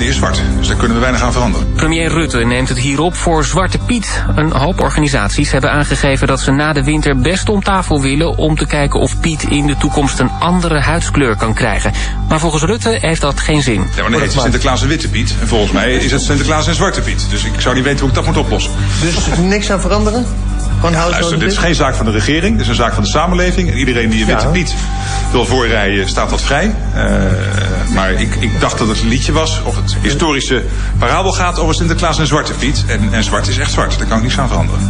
die is zwart. Dus daar kunnen we weinig aan veranderen. Premier Rutte neemt het hierop voor Zwarte Piet. Een hoop organisaties hebben aangegeven dat ze na de winter best om tafel willen... om te kijken of Piet in de toekomst een andere huidskleur kan krijgen. Maar volgens Rutte heeft dat geen zin. Ja, maar nee, het is Sinterklaas en Witte Piet. En volgens mij is het Sinterklaas en Zwarte Piet. Dus ik zou niet weten hoe ik dat moet oplossen. Dus niks aan veranderen? Luister, dit is geen zaak van de regering. Dit is een zaak van de samenleving. En iedereen die een Witte Ja. Piet wil voorrijden, staat dat vrij. Eh, maar ik, ik dacht dat het een liedje was. Of het historische parabel gaat over Sinterklaas en Zwarte Piet. En, en zwart is echt zwart. Daar kan ik niks aan veranderen.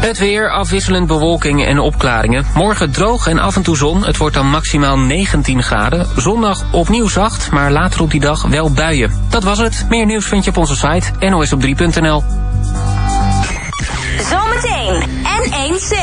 Het weer, afwisselend bewolking en opklaringen. Morgen droog en af en toe zon. Het wordt dan maximaal 19 graden. Zondag opnieuw zacht, maar later op die dag wel buien. Dat was het. Meer nieuws vind je op onze site nosop3.nl. Zometeen N1C.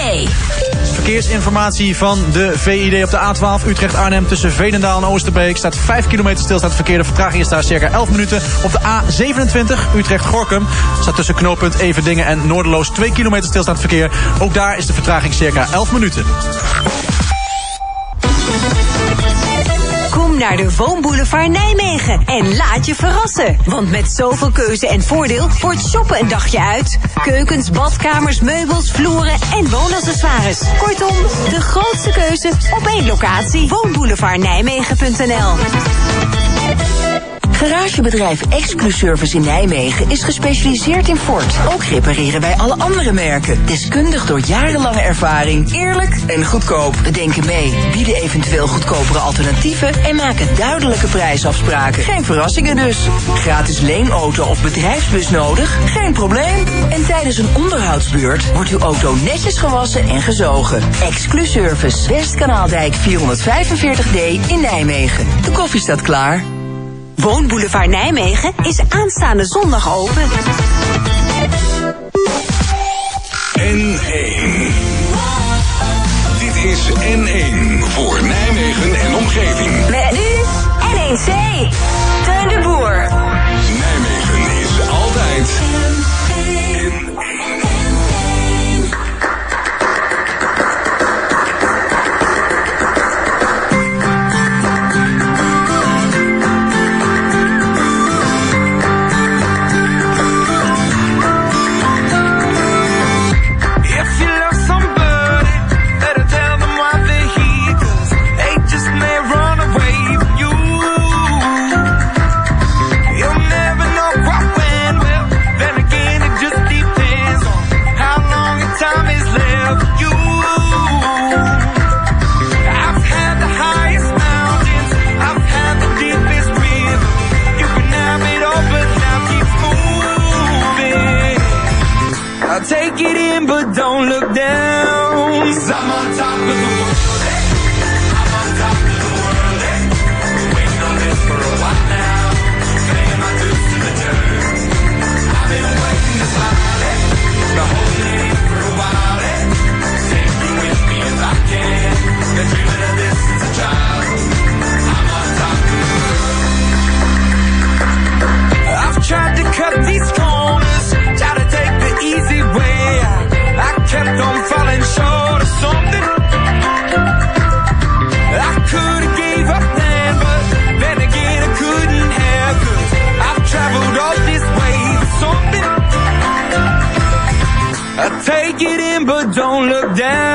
Verkeersinformatie van de VID op de A12 Utrecht-Arnhem tussen Veenendaal en Oosterbeek. Staat 5 kilometer stil, staat verkeer. De vertraging is daar circa 11 minuten. Op de A27 Utrecht-Gorkum staat tussen knooppunt Everdingen en Noorderloos 2 kilometer stil staat verkeer. Ook daar is de vertraging circa 11 minuten. Naar de Woonboulevard Nijmegen en laat je verrassen. Want met zoveel keuze en voordeel wordt shoppen een dagje uit. Keukens, badkamers, meubels, vloeren en woonaccessoires. Kortom, de grootste keuze op één locatie. Woonboulevardnijmegen.nl Garagebedrijf Excluservice in Nijmegen is gespecialiseerd in Ford. Ook repareren wij alle andere merken. Deskundig door jarenlange ervaring. Eerlijk en goedkoop. We denken mee, bieden eventueel goedkopere alternatieven... en maken duidelijke prijsafspraken. Geen verrassingen dus. Gratis leenauto of bedrijfsbus nodig? Geen probleem. En tijdens een onderhoudsbeurt wordt uw auto netjes gewassen en gezogen. Excluservice. Westkanaaldijk 445D in Nijmegen. De koffie staat klaar. Woonboulevard Nijmegen is aanstaande zondag open. N1. Dit is N1 voor Nijmegen en omgeving. Met nu N1C. Teun de Boer. Nijmegen is altijd take it in, but don't look down.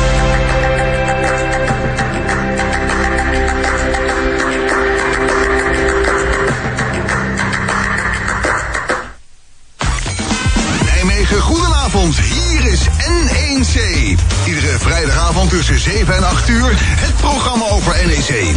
tussen 7 en 8 uur het programma over NEC.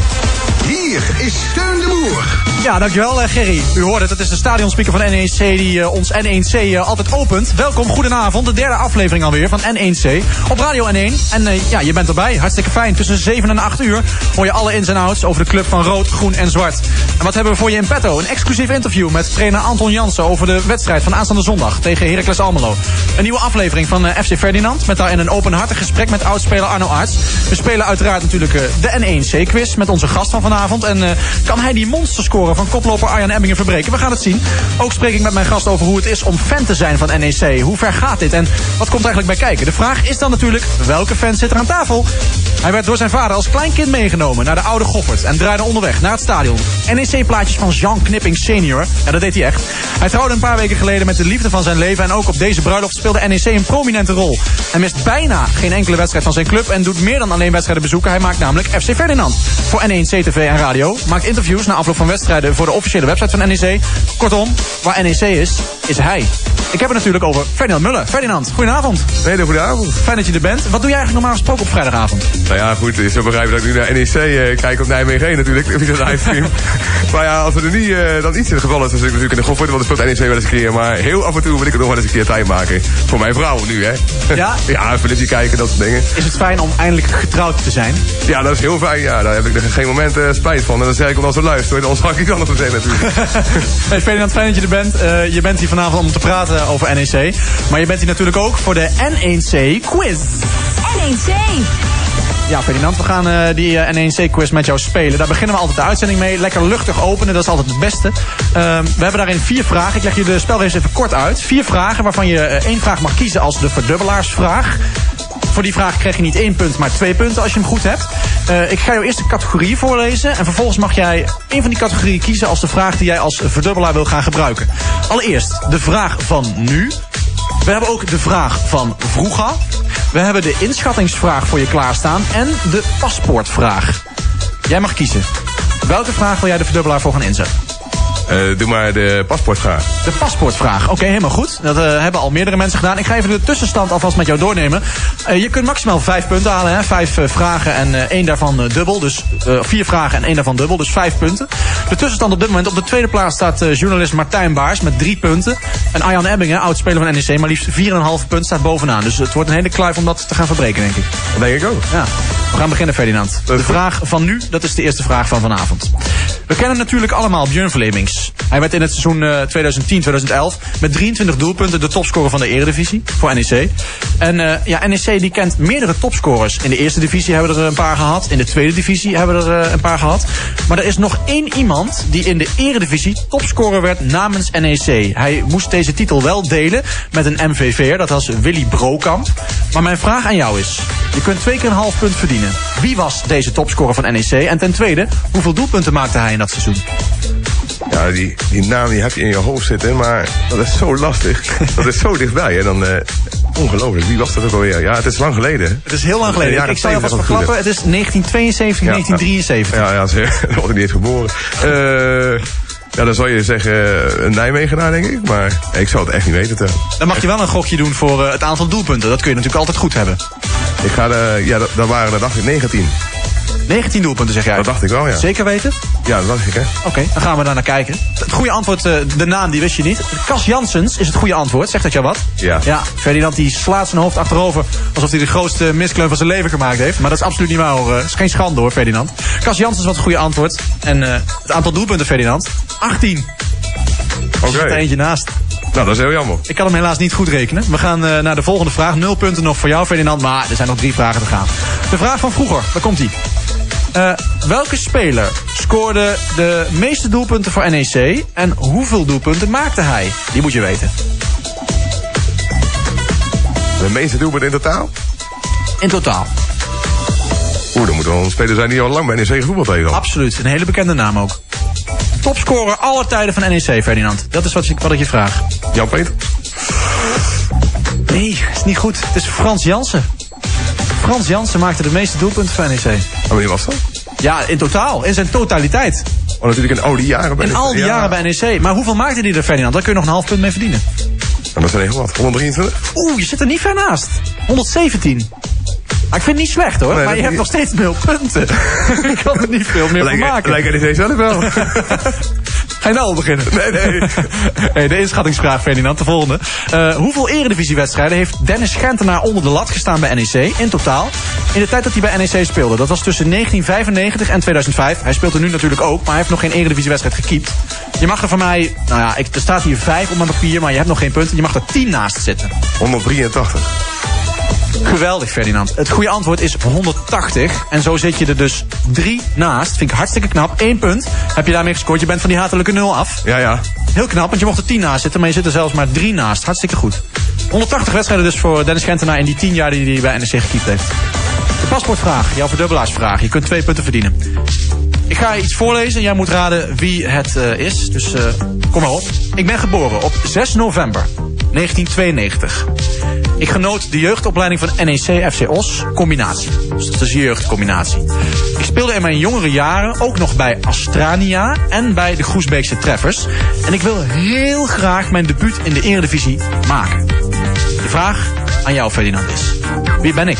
Hier is Steun de Boer. Ja, dankjewel eh, Gerry. U hoort het, het is de stadionspeaker van NEC die eh, ons N1C eh, altijd opent. Welkom, goedenavond. De derde aflevering alweer van N1C op Radio N1. En ja, je bent erbij. Hartstikke fijn. Tussen 7 en 8 uur hoor je alle ins en outs over de club van rood, groen en zwart. En wat hebben we voor je in petto? Een exclusief interview met trainer Anton Jansen over de wedstrijd van aanstaande zondag tegen Heracles Almelo. Een nieuwe aflevering van FC Ferdinand met daarin een openhartig gesprek met oudspeler Arno We spelen uiteraard natuurlijk eh, de N1C-quiz met onze gast van vanavond. En eh, kan hij die monsterscore van koploper Arjan Emmingen verbreken? We gaan het zien. Ook spreek ik met mijn gast over hoe het is om fan te zijn van NEC. Hoe ver gaat dit en wat komt eigenlijk bij kijken? De vraag is dan natuurlijk, welke fan zit er aan tafel? Hij werd door zijn vader als klein kind meegenomen naar de oude Goffert en draaide onderweg naar het stadion. NEC-plaatjes van Jean Knipping senior. Ja, dat deed hij echt. Hij trouwde een paar weken geleden met de liefde van zijn leven en ook op deze bruiloft speelde NEC een prominente rol. Hij mist bijna geen enkele wedstrijd van zijn club en doet meer dan alleen wedstrijden bezoeken. Hij maakt namelijk FC Ferdinand voor NEC TV en radio. Maakt interviews na afloop van wedstrijden voor de officiële website van NEC. Kortom, waar NEC is, is hij. Ik heb het natuurlijk over Ferdinand Muller. Ferdinand, goedenavond. Hele goede avond. Fijn dat je er bent. Wat doe jij eigenlijk normaal gesproken op vrijdagavond? Nou ja, goed, het is zo begrijpen dat ik nu naar NEC eh, kijk op Nijmegen 1 natuurlijk, via de livestream. maar ja, als er niet eh, dan iets in het geval is, dan zit ik natuurlijk in de Goffert, want speelt NEC wel eens een keer. Maar heel af en toe wil ik er nog wel eens een keer tijd maken. Voor mijn vrouw nu, hè. Ja? ja, liefje kijken, dat soort dingen. Is het fijn om eindelijk getrouwd te zijn? Ja, dat is heel fijn. Ja, daar heb ik er geen moment eh, spijt van. En dan zeg ik wel als ze luistert, dan zal ik iets anders zeggen natuurlijk. Hey Ferdinand, fijn dat je er bent. Eh, je bent hier vanavond om te praten over NEC. Maar je bent hier natuurlijk ook voor de N1C quiz. N1C. Ja, Ferdinand, we gaan eh, die eh, N1C-quiz met jou spelen. Daar beginnen we altijd de uitzending mee. Lekker luchtig openen, dat is altijd het beste. Ehm, we hebben daarin vier vragen. Ik leg je de spelregels even kort uit. Vier vragen waarvan je één vraag mag kiezen als de verdubbelaarsvraag. Voor die vraag krijg je niet één punt, maar twee punten als je hem goed hebt. Eh, ik ga jou eerst de categorieën voorlezen. En vervolgens mag jij één van die categorieën kiezen als de vraag die jij als verdubbelaar wil gaan gebruiken. Allereerst de vraag van nu. We hebben ook de vraag van vroeger. We hebben de inschattingsvraag voor je klaarstaan. En de paspoortvraag. Jij mag kiezen. Welke vraag wil jij de verdubbelaar voor gaan inzetten? Eh, doe maar de paspoortvraag. De paspoortvraag. Oké, helemaal goed. Dat eh, hebben al meerdere mensen gedaan. Ik ga even de tussenstand alvast met jou doornemen. Eh, je kunt maximaal vijf punten halen. Hè? Vijf vragen en één daarvan dubbel. Dus vier vragen en één daarvan dubbel. Dus vijf punten. De tussenstand op dit moment. Op de tweede plaats staat journalist Martijn Baars met drie punten. En Arjan Ebbingen, oud-speler van NEC, maar liefst 4,5 punten staat bovenaan. Dus het wordt een hele kluif om dat te gaan verbreken, denk ik. Dat denk ik ook. Ja. We gaan beginnen, Ferdinand. De vraag van nu, dat is de eerste vraag van vanavond. We kennen natuurlijk allemaal Björn Flemings. Hij werd in het seizoen eh, 2010-2011 met 23 doelpunten de topscorer van de eredivisie voor NEC. En eh, ja, NEC die kent meerdere topscorers. In de eerste divisie hebben we er een paar gehad. In de tweede divisie hebben we er eh, een paar gehad. Maar er is nog één iemand die in de eredivisie topscorer werd namens NEC. Hij moest deze titel wel delen met een MVV'er, dat was Willy Brokamp. Maar mijn vraag aan jou is, je kunt twee keer een half punt verdienen. Wie was deze topscorer van NEC? En ten tweede, hoeveel doelpunten maakte hij in dat seizoen? Ja, die, die naam die heb je in je hoofd zitten, maar dat is zo lastig. dat is zo dichtbij, hè. Dan, eh, ongelooflijk. Wie was dat ook alweer? Ja, het is lang geleden. Het is heel lang geleden. Ja, ik, ik zal je alvast 70 verklappen. Het is 1972, Ja, 1973. Ja, ja, ze- ik niet eens geboren. Eh, ja, dan zou je zeggen eh, een Nijmegenaar, denk ik. Maar ik zou het echt niet weten. Te. Dan mag je wel een gokje doen voor eh, het aantal doelpunten. Dat kun je natuurlijk altijd goed hebben. Ik ga de, ja, dat, dat waren er, dacht ik, 19. 19 doelpunten zeg jij. Dat dacht ik wel, ja. Zeker weten? Ja, dat dacht ik, hè. Oké, dan gaan we daar naar kijken. Het goede antwoord, eh, de naam die wist je niet. Cas Janssens is het goede antwoord. Zegt dat jou wat? Ja. Ja, Ferdinand die slaat zijn hoofd achterover alsof hij de grootste miskleun van zijn leven gemaakt heeft. Maar dat is absoluut niet waar hoor. Het is geen schande hoor, Ferdinand. Cas Janssens was het goede antwoord. En eh, het aantal doelpunten, Ferdinand? 18. Oké. Er zit er eentje naast. Nou, dat is heel jammer. Ik kan hem helaas niet goed rekenen. We gaan eh, naar de volgende vraag. Nul punten nog voor jou, Ferdinand. Maar er zijn nog drie vragen te gaan. De vraag van vroeger, daar komt ie. Eh, welke speler scoorde de meeste doelpunten voor NEC en hoeveel doelpunten maakte hij? Die moet je weten. De meeste doelpunten in totaal? In totaal. Oeh, dan moet wel een speler zijn die al lang bij NEC gevoetbald heeft. Absoluut, een hele bekende naam ook. Topscorer aller tijden van NEC, Ferdinand. Dat is wat ik, wat ik je vraag. Jan Peter? Nee, is niet goed. Het is Frans Jansen. Frans Jansen maakte de meeste doelpunten voor NEC. En wanneer was dat? Ja, in totaal. In zijn totaliteit. Oh, natuurlijk in al die jaren bij In al die ja. jaren bij NEC. Maar hoeveel maakte hij er, Ferdinand? Daar kun je nog een half punt mee verdienen. En dat zijn heel wat. 123? Oeh, je zit er niet ver naast. 117. Maar ik vind het niet slecht hoor, Nee, maar je hebt niet- nog steeds nul punten. ik kan er niet veel meer van maken. Lijkt NEC zelf wel. Ga je nou al beginnen? Nee, nee. hey, de inschattingsvraag, Ferdinand, de volgende. Eh, hoeveel eredivisiewedstrijden heeft Dennis Gentenaar onder de lat gestaan bij NEC in totaal? In de tijd dat hij bij NEC speelde. Dat was tussen 1995 en 2005. Hij speelt er nu natuurlijk ook, maar hij heeft nog geen eredivisiewedstrijd gekiept. Je mag er van mij, nou ja, ik, er staat hier vijf op mijn papier, maar je hebt nog geen punten. Je mag er 10 naast zitten. 183. Geweldig, Ferdinand. Het goede antwoord is 180. En zo zit je er dus drie naast. Vind ik hartstikke knap. Eén punt heb je daarmee gescoord. Je bent van die hatelijke nul af. Ja, ja. Heel knap, want je mocht er 10 naast zitten, maar je zit er zelfs maar 3 naast. Hartstikke goed. 180 wedstrijden dus voor Dennis Gentenaar in die 10 jaar die hij bij NEC gekiept heeft. De paspoortvraag, jouw verdubbelaarsvraag. Je kunt twee punten verdienen. Ik ga iets voorlezen en jij moet raden wie het eh, is. Dus eh, kom maar op. Ik ben geboren op 6 november 1992. Ik genoot de jeugdopleiding van NEC FC Os combinatie. Dus dat is jeugdcombinatie. Ik speelde in mijn jongere jaren ook nog bij Astrania en bij de Groesbeekse Treffers. En ik wil heel graag mijn debuut in de Eredivisie maken. De vraag aan jou, Ferdinand, is: wie ben ik?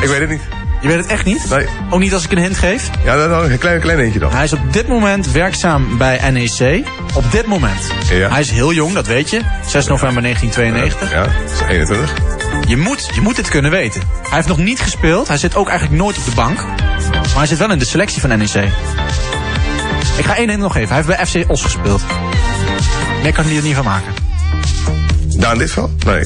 Ik weet het niet. Je weet het echt niet? Nee. Ook niet als ik een hint geef? Ja, dan, dan een klein, klein eentje dan. Hij is op dit moment werkzaam bij NEC. Op dit moment. Ja. Hij is heel jong, dat weet je. 6 november 1992. Ja, dat is 21. Je moet, je moet dit kunnen weten. Hij heeft nog niet gespeeld. Hij zit ook eigenlijk nooit op de bank. Maar hij zit wel in de selectie van NEC. Ik ga één hint nog geven. Hij heeft bij FC Os gespeeld. Meer kan hij er niet van maken. Daan Ditvel? Nee.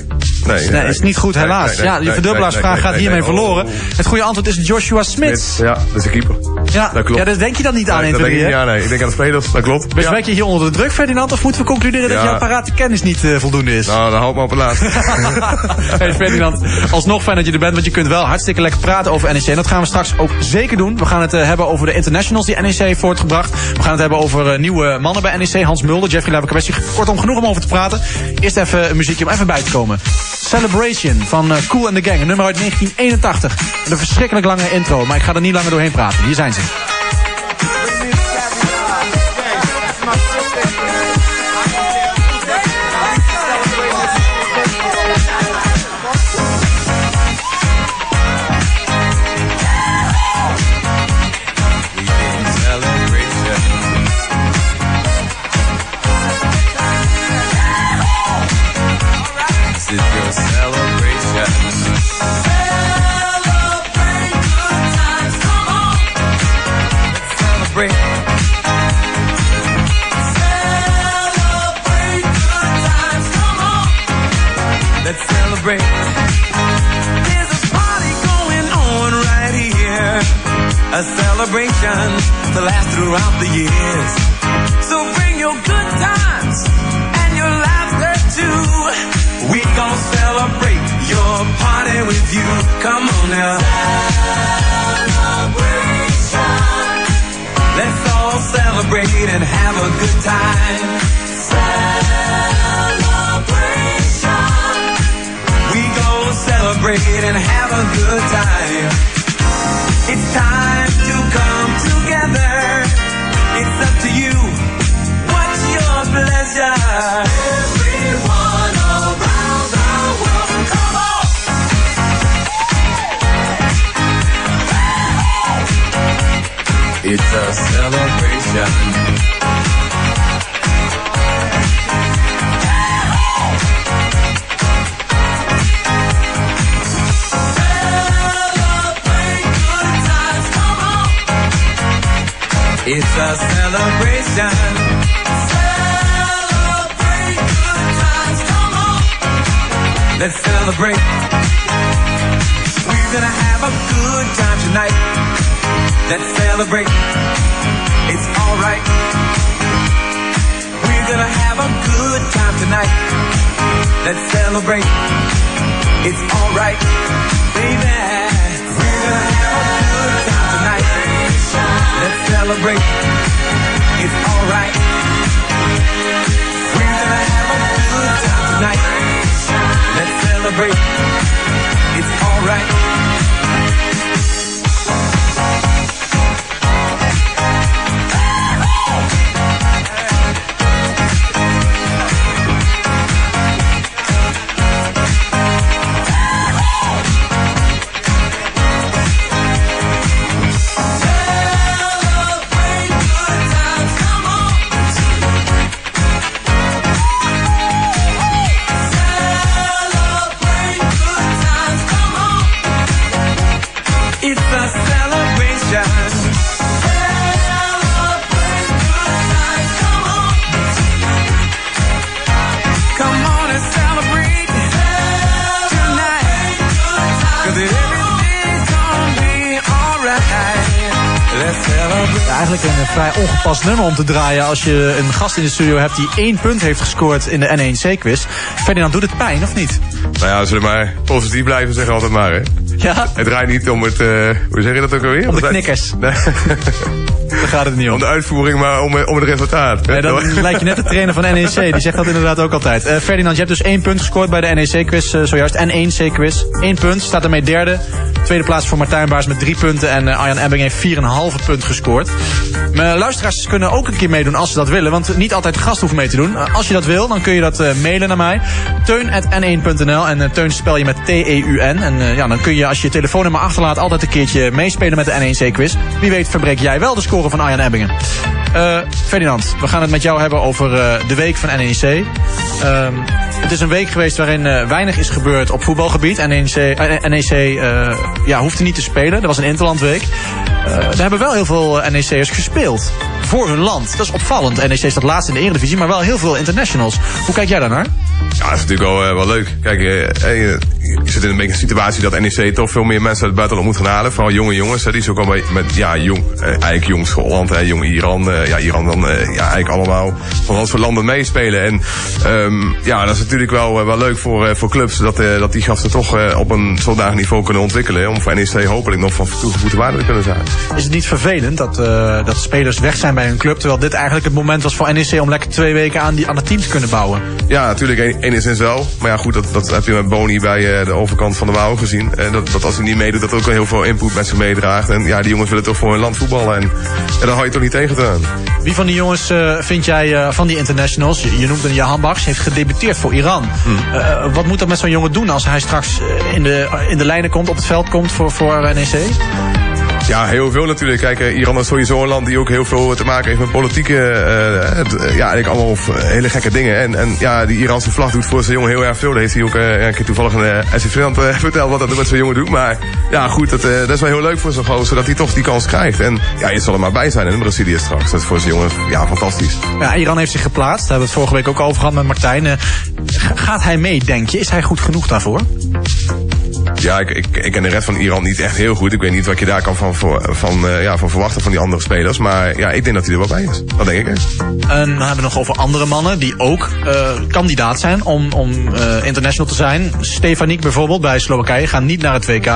Nee, Nee, is niet goed, helaas. ja, je verdubbelaarsvraag gaat hiermee verloren. Het goede antwoord is Joshua Smits. Ja, dat is de keeper. Ja, dat klopt. ja, daar denk je dan niet aan, Nee, 1, dat 2, denk ik 3, niet hè? aan, nee. Ik denk aan de spelers, dat klopt. Dus ja. werk je hier onder de druk, Ferdinand? Of moeten we concluderen dat Ja. jouw parate kennis niet eh, voldoende is? Nou, dan hou ik me op het laatst. hey Ferdinand, alsnog fijn dat je er bent, want je kunt wel hartstikke lekker praten over NEC. En dat gaan we straks ook zeker doen. We gaan het eh, hebben over de internationals die NEC heeft voortgebracht. We gaan het hebben over eh, nieuwe mannen bij NEC. Hans Mulder, Jeffrey Labakabessi. Kortom, genoeg om over te praten. Eerst even een muziekje om even bij te komen. Celebration van eh, Cool and the Gang, een nummer uit 1981. Met een verschrikkelijk lange intro, maar ik ga er niet langer doorheen praten. Hier zijn ze. Celebrate. It's alright. We're gonna have a good time tonight. Let's celebrate. It's alright, baby. We're gonna have a good time tonight. Let's celebrate. It's alright. We're gonna have a good time tonight. Let's celebrate. It's alright. Nummer om te draaien als je een gast in de studio hebt die één punt heeft gescoord in de N1C-quiz. Ferdinand, doet het pijn of niet? Nou ja, we zullen maar positief blijven, zeggen altijd maar. Hè. Ja, Het draait niet om het, eh, hoe zeg je dat ook alweer? om de knikkers. Nee, Daar gaat het niet om. om de uitvoering, maar om, om het resultaat. Nee, dan lijkt je net de trainer van NEC. Die zegt dat inderdaad ook altijd. Eh, Ferdinand, je hebt dus één punt gescoord bij de NEC-quiz eh, zojuist. En 1C-quiz. Eén punt, staat ermee derde. Tweede plaats voor Martijn Baars met drie punten. En eh, Arjan Ebbing heeft 4,5 punt gescoord. Mijn luisteraars kunnen ook een keer meedoen als ze dat willen. Want niet altijd gast hoeft mee te doen. Eh, als je dat wil, dan kun je dat eh, mailen naar mij. Teun.n1.nl. En Teun spel je met T-E-U-N. En ja, dan kun je als je je telefoonnummer achterlaat altijd een keertje meespelen met de N1C-quiz. Wie weet verbreek jij wel de score van Arjan Ebbingen. Eh, Ferdinand, we gaan het met jou hebben over eh, de week van NEC. Ehm, het is een week geweest waarin eh, weinig is gebeurd op voetbalgebied. NEC, NEC ja, hoefde niet te spelen. Er was een interlandweek. Er hebben wel heel veel NEC'ers gespeeld. Voor hun land. Dat is opvallend. NEC staat laatst in de Eredivisie, maar wel heel veel internationals. Hoe kijk jij daarnaar? Ja, dat is natuurlijk wel, eh, wel leuk. Kijk, eh, eh, je zit in een beetje een situatie dat NEC toch veel meer mensen uit het buitenland moet gaan halen. Vooral jonge jongens. Hè, die ze ook al bij- met, ja, jong, eh, eigenlijk jong Schotland, hè, jong Iran. ja, Iran dan, ja, eigenlijk allemaal van dat soort landen meespelen. En ehm, ja, dat is natuurlijk wel, wel leuk voor, voor clubs dat, dat die gasten toch op een zodanig niveau kunnen ontwikkelen. Om voor NEC hopelijk nog van toegevoegde waarde te kunnen zijn. Is het niet vervelend dat, dat spelers weg zijn bij hun club... terwijl dit eigenlijk het moment was voor NEC om lekker twee weken aan, die, aan het team te kunnen bouwen? Ja, natuurlijk en- enigszins wel. Maar ja, goed, dat, dat heb je met Boni bij eh, de overkant van de Wouw gezien. En dat, dat als hij niet meedoet, dat ook heel veel input met zich meedraagt. En ja, die jongens willen toch voor hun land voetballen. En, en daar hou je toch niet tegen te aan. Wie van die jongens eh, vind jij eh, van die internationals, je, je noemt een Jahan Baks, heeft gedebuteerd voor Iran. Eh, wat moet dat met zo'n jongen doen als hij straks in, de, in de lijnen komt, op het veld komt voor, voor NEC? Ja, heel veel natuurlijk. Kijk, eh, Iran is sowieso een land die ook heel veel te maken heeft met politieke, eh, eh, ja, eigenlijk allemaal hele gekke dingen. En, en ja, die Iranse vlag doet voor zijn jongen heel erg veel. Dat heeft hij ook een keer toevallig een uh, eh, verteld wat dat met zijn jongen doet. Maar ja, goed, dat, dat is wel heel leuk voor zo'n gozer, dat hij toch die kans krijgt. En ja, je zal er maar bij zijn in Brazilië straks. Dat is voor zijn jongen, ja, fantastisch. Ja, Iran heeft zich geplaatst, daar hebben we het vorige week ook over gehad met Martijn. Gaat hij mee, denk je? Is hij goed genoeg daarvoor? Ja, ik, ik, ken de rest van Iran niet echt heel goed. Ik weet niet wat je daar kan van, van, eh, ja, van verwachten van die andere spelers. Maar ja, ik denk dat hij er wel bij is. Dat denk ik. Hè. En dan hebben we nog over andere mannen die ook eh, kandidaat zijn om, om eh, international te zijn. Stefaniek bijvoorbeeld bij Slowakije gaat niet naar het WK.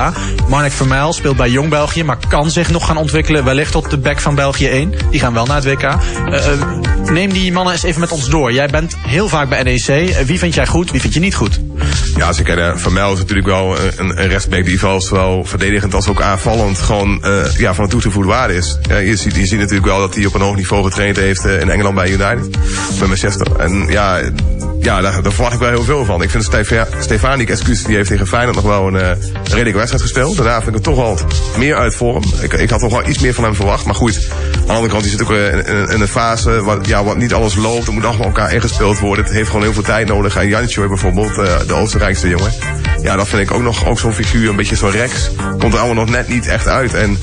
Marnik Vermeil speelt bij Jong België, maar kan zich nog gaan ontwikkelen. Wellicht tot de back van België 1. Die gaan wel naar het WK. Neem die mannen eens even met ons door. Jij bent heel vaak bij NEC. Wie vind jij goed, wie vind je niet goed? Ja, ze kennen Van Mel is natuurlijk wel een, een rechtsback die wel zowel verdedigend als ook aanvallend gewoon eh, ja, van een toegevoegde waarde is. Je, ziet, je ziet natuurlijk wel dat hij op een hoog niveau getraind heeft eh, in Engeland bij United. Bij Manchester. En ja, ja daar, daar verwacht ik wel heel veel van. Ik vind Stefa- Stefanik, excuus, die heeft tegen Feyenoord nog wel een, een redelijke wedstrijd gespeeld. Daarna vind ik hem toch wel meer uit vorm. Ik, ik had toch wel iets meer van hem verwacht. Maar goed, aan de andere kant, die zit ook eh, in, in, in een fase wat, ja, wat niet alles loopt. Er moet allemaal elkaar ingespeeld worden. Het heeft gewoon heel veel tijd nodig. En Jantje bijvoorbeeld, eh, de Oostenrijkse jongen. Ja, dat vind ik ook nog ook zo'n figuur, een beetje zo'n Rex. Komt er allemaal nog net niet echt uit. En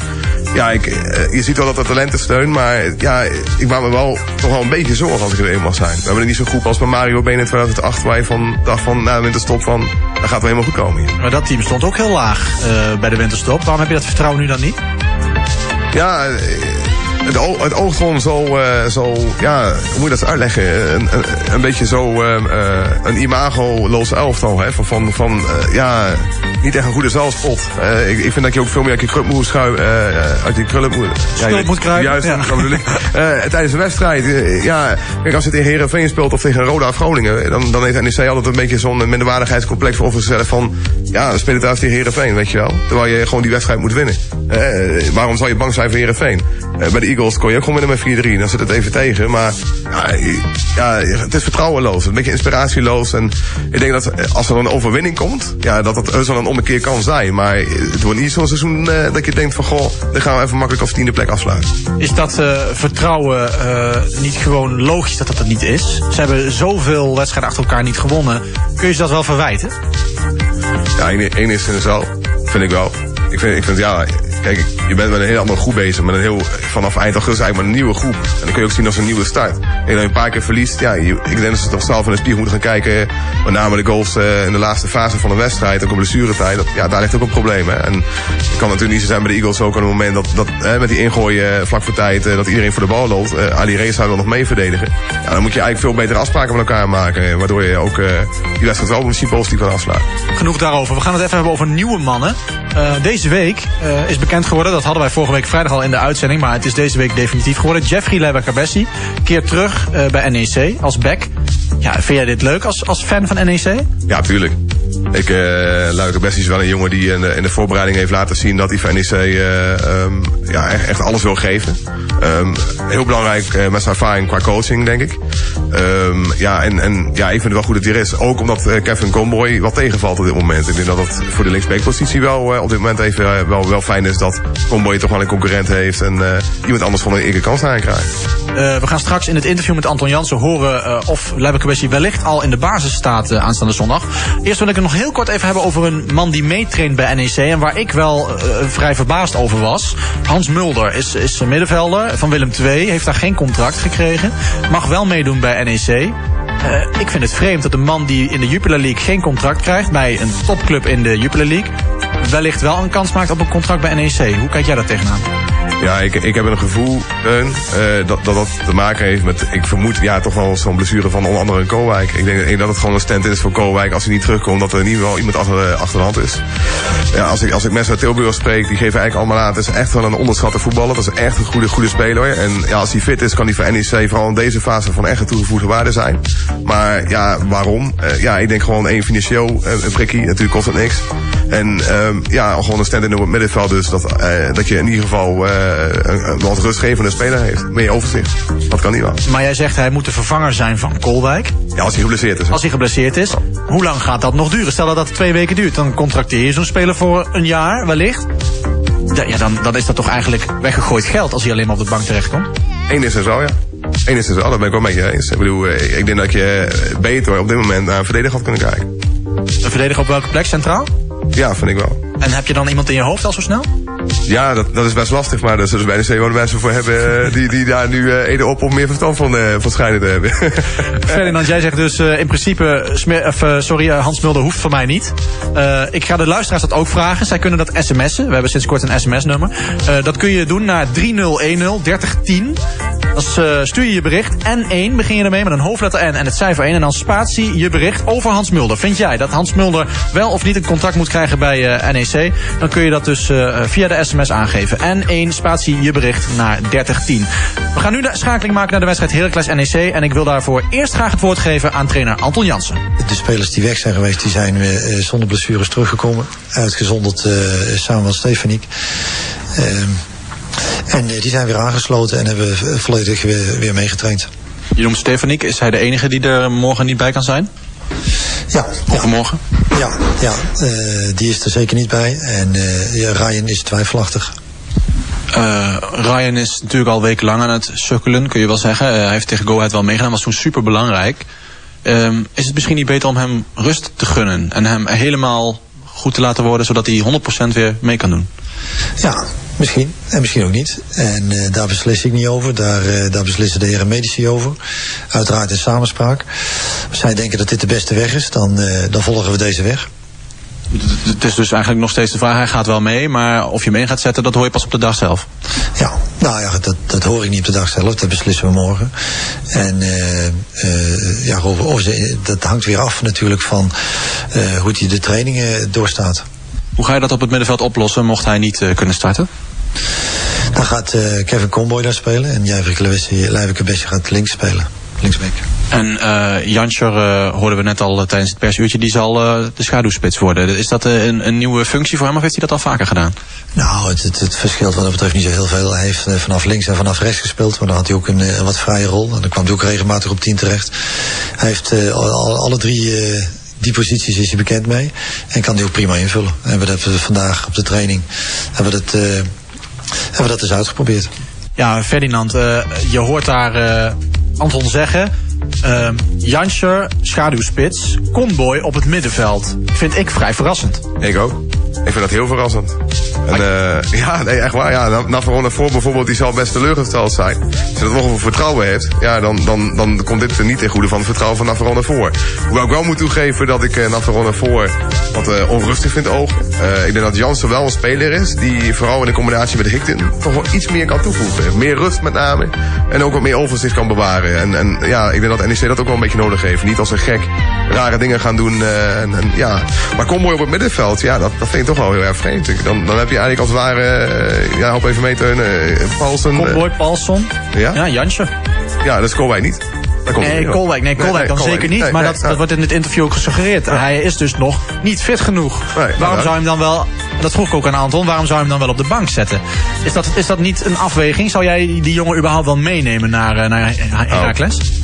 ja, ik, eh, je ziet wel dat er talenten steunt, maar ja, ik maak me wel toch wel een beetje zorgen als ik er eenmaal mag zijn. We hebben er niet zo'n groep als bij Mario Been in 2008, waar je van dacht van na de winterstop van, dat gaat wel helemaal goed komen hier. Maar dat team stond ook heel laag eh, bij de winterstop. Waarom heb je dat vertrouwen nu dan niet? Ja, eh, het, o- het gewoon zo, eh, zo, ja, hoe moet je dat uitleggen? Een, een, beetje zo eh, een imago-loos elftal, hè? Van, van, van ja, niet echt een goede zelfspot. Eh, ik, ik vind dat je ook veel meer uit je kruk moet schuiven, eh, uit je krullen moet... Ja, je moet kruipen, Juist, ja. dat bedoel ik. Eh, tijdens de wedstrijd, eh, ja, kijk, als je tegen Heerenveen speelt of tegen Roda of Groningen, dan, dan heeft NEC altijd een beetje zo'n minderwaardigheidscomplex voor zichzelf van, ja, we spelen thuis tegen Heerenveen, weet je wel. Terwijl je gewoon die wedstrijd moet winnen. Eh, waarom zou je bang zijn voor Heerenveen? Eh, bij de Eagles kon je ook gewoon winnen met 4-3, dan zit het even tegen. Maar ja, het is vertrouwenloos, een beetje inspiratieloos. En ik denk dat eh, als er een overwinning komt, ja, dat dat heus wel een ommekeer kan zijn. Maar het wordt niet zo'n seizoen eh, dat je denkt van, goh, dan gaan we even makkelijk als tiende plek afsluiten. Is dat eh, vertrouwen eh, niet gewoon logisch dat dat het niet is? Ze hebben zoveel wedstrijden achter elkaar niet gewonnen. Kun je ze dat wel verwijten? Ja, één enigszins wel. Vind ik wel. Ik vind, ik vind ja, kijk, je bent met een hele andere groep bezig. Met een heel, vanaf eind augustus eigenlijk met een nieuwe groep. En dan kun je ook zien als een nieuwe start. En dat je een paar keer verliest, ja, ik denk dat ze toch zelf in de spiegel moeten gaan kijken. Met name de goals eh, in de laatste fase van de wedstrijd, ook op blessuretijd. Ja, daar ligt ook een probleem. Hè. En het kan natuurlijk niet zo zijn bij de Eagles ook aan het moment dat, dat hè, met die ingooien eh, vlak voor tijd, eh, dat iedereen voor de bal loopt. Ali Reyes zou dan nog mee verdedigen. Ja, dan moet je eigenlijk veel betere afspraken met elkaar maken. Waardoor je ook die wedstrijd wel misschien positief kan afsluiten. Genoeg daarover. We gaan het even hebben over nieuwe mannen. Deze week is bekend geworden, dat hadden wij vorige week vrijdag al in de uitzending, maar het is deze week definitief geworden. Jeffrey Leber-Cabessi keert terug eh, bij NEC als back. Ja, vind jij dit leuk als, als fan van NEC? Ja, tuurlijk. Ik, eh Luik Bessie is wel een jongen die in de, in de voorbereiding heeft laten zien dat hij voor NEC eh, ehm, ja, echt, alles wil geven. Ehm, heel belangrijk eh, met zijn ervaring qua coaching, denk ik. Ehm, ja, en, en ja, ik vind het wel goed dat hij er is. Ook omdat Kevin Comboy wat tegenvalt op dit moment. Ik denk dat het voor de linksbackpositie wel op dit moment even wel, wel fijn is dat Comboy toch wel een concurrent heeft en iemand anders van een kans aan krijgt. We gaan straks in het interview met Anton Jansen horen of Leber-Cabessi wellicht al in de basis staat aanstaande zondag. Eerst wil ik het nog heel kort even hebben over een man die meetraint bij NEC en waar ik wel eh, vrij verbaasd over was. Hans Mulder is, is middenvelder van Willem II, heeft daar geen contract gekregen, mag wel meedoen bij NEC. Eh, ik vind het vreemd dat een man die in de Jupiler League geen contract krijgt bij een topclub in de Jupiler League wellicht wel een kans maakt op een contract bij NEC. Hoe kijk jij daar tegenaan? Ja, ik, ik heb een gevoel, eh, dat, dat te maken heeft met, ik vermoed, ja, toch wel zo'n blessure van onder andere een Kowijk. Ik denk, dat het gewoon een stand is voor Kowijk als hij niet terugkomt, dat er in ieder geval iemand achter achter de hand is. Ja, als ik, als ik mensen uit Tilburg spreek, die geven eigenlijk allemaal aan, het is echt wel een onderschatte voetballer. Dat is echt een goede, goede speler. En ja, als hij fit is, kan hij voor NEC vooral in deze fase van echt een toegevoegde waarde zijn. Maar ja, waarom? Eh, ja, ik denk gewoon één financieel, eh, een prikkie, natuurlijk kost het niks. En ehm, ja, gewoon een stand in het middenveld dus, dat, eh, dat je in ieder geval eh, een, een wat rustgevende speler heeft. Meer overzicht. Dat kan niet wel. Maar jij zegt hij moet de vervanger zijn van Kolwijk. Ja, als hij geblesseerd is. Als hij geblesseerd is. Hoe lang gaat dat nog duren? Stel dat dat twee weken duurt. Dan contracteer je zo'n speler voor een jaar wellicht. Ja, dan, dan is dat toch eigenlijk weggegooid geld als hij alleen maar op de bank terechtkomt. Eén is er zo, ja. Eén is er zo, dat ben ik wel met je eens. Ik bedoel, eh, ik denk dat je beter op dit moment naar een verdediger had kunnen kijken. Een verdediger op welke plek centraal? Ja, vind ik wel. En heb je dan iemand in je hoofd al zo snel? Ja, dat, dat is best lastig, maar daar zullen bij de wel mensen voor hebben eh, die, die daar nu ede op om meer verstand van, van schijnen te hebben. Ferdinand, jij zegt dus in principe, of, sorry, Hans Mulder hoeft van mij niet. Ik ga de luisteraars dat ook vragen. Zij kunnen dat sms'en. We hebben sinds kort een sms-nummer. Dat kun je doen naar 3010 3010. Dan eh, stuur je je bericht. N1 begin je ermee met een hoofdletter N en het cijfer 1. En dan spatie je bericht over Hans Mulder. Vind jij dat Hans Mulder wel of niet een contract moet krijgen bij eh, NEC? Dan kun je dat dus eh, via de sms aangeven. N1 spatie je bericht naar 3010. We gaan nu de schakeling maken naar de wedstrijd Heracles NEC. En ik wil daarvoor eerst graag het woord geven aan trainer Anton Jansen. De spelers die weg zijn geweest, die zijn zonder blessures teruggekomen. Uitgezonderd eh Samuel Stefaniek. Ehm, en eh, die zijn weer aangesloten en hebben v- volledig weer, weer meegetraind. Je noemt Stefaniek. Is hij de enige die er morgen niet bij kan zijn? Ja. Overmorgen? Ja, ja eh, die is er zeker niet bij. En eh, ja, Ryan is twijfelachtig. Eh, Ryan is natuurlijk al wekenlang aan het sukkelen, kun je wel zeggen. Eh, hij heeft tegen Go Ahead wel meegedaan, was toen super belangrijk. is het misschien niet beter om hem rust te gunnen en hem helemaal goed te laten worden, zodat hij 100% weer mee kan doen? Ja, misschien. En misschien ook niet. En eh, daar beslis ik niet over. Daar, eh, daar beslissen de heren medici over. Uiteraard in samenspraak. Als zij denken dat dit de beste weg is, dan, eh, dan volgen we deze weg. Het is dus eigenlijk nog steeds de vraag, hij gaat wel mee, maar of je hem in gaat zetten, dat hoor je pas op de dag zelf. Ja, nou ja, dat, dat hoor ik niet op de dag zelf. Dat beslissen we morgen. En ja, over, over ze- dat hangt weer af natuurlijk van hoe hij de trainingen doorstaat. Hoe ga je dat op het middenveld oplossen, mocht hij niet eh, kunnen starten? Dan gaat eh, Kevin Comboy daar spelen en Jijvik Besje gaat links spelen. Linksback. En eh Janscher eh, hoorden we net al tijdens het persuurtje, die zal eh, de schaduwspits worden. Is dat eh, een, een nieuwe functie voor hem of heeft hij dat al vaker gedaan? Nou, het, het, het verschilt wat dat betreft niet zo heel veel. Hij heeft vanaf links en vanaf rechts gespeeld, maar dan had hij ook een, eh, een wat vrije rol. En dan kwam hij ook regelmatig op 10 terecht. Hij heeft eh, al, al- alle drie eh, die posities is hij bekend mee. En kan die ook prima invullen. En we hebben vandaag op de training hebben we dat, eh, hebben we dat dus uitgeprobeerd. Ja, Ferdinand, eh, je hoort daar eh, Anton zeggen. eh Janscher, schaduwspits, Conboy op het middenveld. Vind ik vrij verrassend. ik ook. Ik vind dat heel verrassend. En, eh, ja, nee, echt waar. Ja, Na- Navarone voor bijvoorbeeld, die zal best teleurgesteld zijn. Als je dat nog over vertrouwen hebt, ja, dan, dan, dan komt dit er niet ten goede van het vertrouwen van Navarone voor. Hoewel ik wel moet toegeven dat ik uh, Navarone voor wat eh, onrustig vind ogen. Eh, ik denk dat Jansen wel een speler is die vooral in de combinatie met Higden toch wel iets meer kan toevoegen. Meer rust met name. En ook wat meer overzicht kan bewaren. En, en ja, ik denk dat NEC dat ook wel een beetje nodig heeft. Niet als een gek rare dingen gaan doen. en, en, ja. Maar Comboy op het middenveld, ja, dat, dat vind ik toch wel heel erg vreemd. Dan, dan heb je eigenlijk als het ware, eh, ja, op even mee te uh, Paulsen. eh, Kopboy, Paulson. ja? Ja, Jansje. ja, dat is Kolwijk niet. Nee. Kolwijk, nee, Kolwijk dan Kolwijk zeker niet. Nee, maar nee, dat, dat wordt in het interview ook gesuggereerd. Hij is dus nog niet fit genoeg. waarom nou, zou je hem dan wel, dat vroeg ik ook aan Anton, waarom zou je hem dan wel op de bank zetten? Is dat, is dat niet een afweging? Zou jij die jongen überhaupt wel meenemen naar, eh, naar?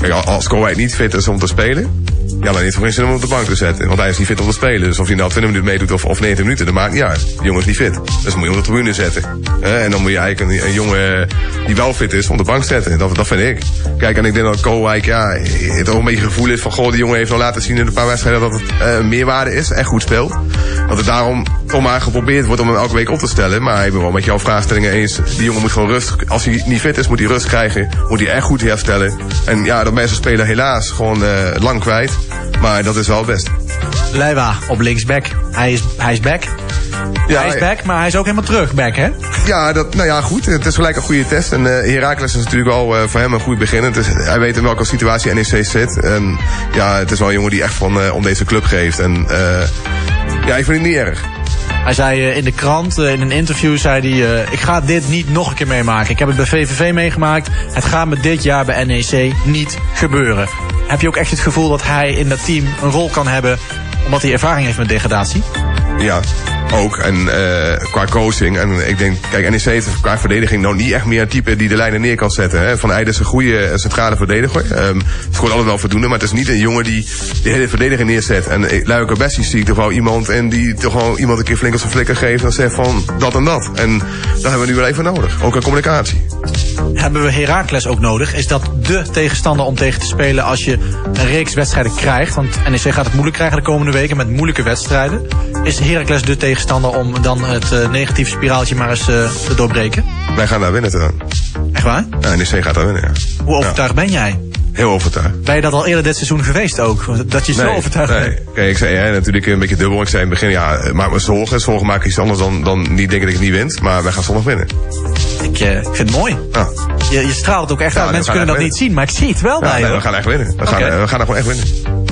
Kijk, al- als Kolwijk niet fit is om te spelen, ja, dan niet voor zin om op de bank te zetten. Want hij is niet fit om te spelen. Dus of hij nou 20 minuten meedoet of, of 90 minuten, dat maakt niet uit. Die jongen is niet fit. Dus moet je hem op de tribune zetten. En dan moet je eigenlijk een, een jongen die wel fit is, op de bank zetten. Dat, dat vind ik. Kijk, en ik denk dat Kolwijk, ja, het ook een beetje gevoel is van, goh, die jongen heeft al laten zien in een paar wedstrijden dat het eh, meerwaarde is, echt goed speelt. Dat het daarom toch maar geprobeerd wordt om hem elke week op te stellen. Maar ik ben wel met jouw vraagstellingen eens. Die jongen moet gewoon rust. Als hij niet fit is, moet hij rust krijgen. Moet hij echt goed herstellen. En ja, dat mensen spelen helaas gewoon eh, lang kwijt. Maar dat is wel het best. Leiva op linksback. Hij is, hij is back. Ja, hij is back, maar hij is ook helemaal terug back, hè? Ja, dat, nou ja, goed. Het is gelijk een goede test. En eh Heracles is natuurlijk wel eh, voor hem een goed begin. Het is, hij weet in welke situatie NEC zit. En ja, het is wel een jongen die echt van om deze club geeft. En ja, ik vind het niet erg. Hij zei eh, in de krant, eh, in een interview, zei hij... eh, ik ga dit niet nog een keer meemaken. Ik heb het bij VVV meegemaakt. Het gaat me dit jaar bij NEC niet gebeuren. Heb je ook echt het gevoel dat hij in dat team een rol kan hebben... omdat hij ervaring heeft met degradatie? Ja, ook. En eh, qua coaching. En ik denk, kijk, NEC heeft qua verdediging nou niet echt meer een type die de lijnen neer kan zetten. Hè. Van Eijden is een goede centrale verdediger. Het scoort altijd wel voldoende. Maar het is niet een jongen die de hele verdediging neerzet. En eh, Luiker Bessie zie ik toch wel iemand. En die toch wel iemand een keer flink als een flikker geeft. En zegt van dat en dat. En dat hebben we nu wel even nodig. Ook aan communicatie. Hebben we Heracles ook nodig? Is dat de tegenstander om tegen te spelen als je een reeks wedstrijden krijgt? Want NEC gaat het moeilijk krijgen de komende weken met moeilijke wedstrijden. Is Heracles de tegenstander om dan het eh, negatieve spiraaltje maar eens eh, te doorbreken? Wij gaan daar winnen te Echt waar? Ja, NEC gaat daar winnen, ja. Hoe overtuigd ben jij? Heel overtuigd. Ben je dat al eerder dit seizoen geweest ook? Dat je zo overtuigd nee. bent? Kijk, ik zei natuurlijk een beetje dubbel. Ik zei in het begin, ja, maak me zorgen. Zorgen maak ik iets anders dan, dan niet denken dat ik het niet wint. Maar wij gaan zondag winnen. Ik, eh, vind het mooi. Ja. Je, je straalt het ook echt Ja, uit. nee, Mensen kunnen dat niet zien, maar ik zie het wel Ja, bij nee, we gaan echt winnen. We, gaan, eh, we gaan er gewoon echt winnen.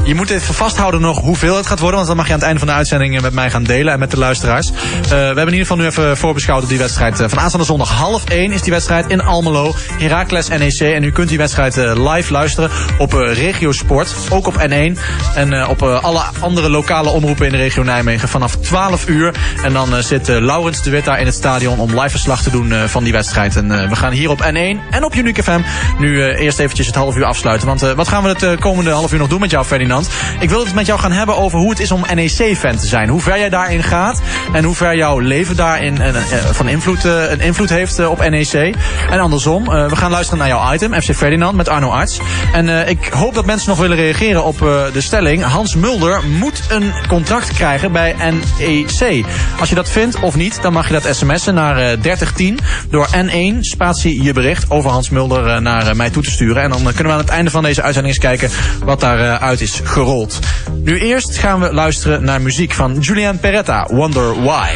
Je moet even vasthouden nog hoeveel het gaat worden. Want dan mag je aan het einde van de uitzending eh, met mij gaan delen en met de luisteraars. Eh, we hebben in ieder geval nu even voorbeschouwd op die wedstrijd. Eh, van aanstaande zondag half 1 is die wedstrijd in Almelo. Heracles NEC. En u kunt die wedstrijd live luisteren op Regio Sport. Ook op N1. En op alle andere lokale omroepen in de regio Nijmegen vanaf 12 uur. En dan zit Laurens de Wit daar in het stadion om live verslag te doen van die wedstrijd. En we gaan hier op N1 en op Unique FM nu eerst eventjes het half uur afsluiten. Want wat gaan we het komende half uur nog doen met jou, Ferdinand? Ik wil het met jou gaan hebben over hoe het is om NEC-fan te zijn. Hoe ver jij daarin gaat en hoe ver jouw leven daarin eh, eh, van invloed, eh, een invloed heeft eh, op NEC. En andersom, eh, we gaan luisteren naar jouw item, FC Ferdinand met Arno Arts. En eh, ik hoop dat mensen nog willen reageren op eh, de stelling. Hans Mulder moet een contract krijgen bij NEC. Als je dat vindt of niet, dan mag je dat sms'en naar eh, 3010 door N1 spatie je bericht over Hans Mulder eh, naar eh, mij toe te sturen. En dan eh, kunnen we aan het einde van deze uitzending eens kijken wat daaruit uit is gerold. Nu eerst gaan we luisteren naar muziek van Julian Peretta, Wonder Why.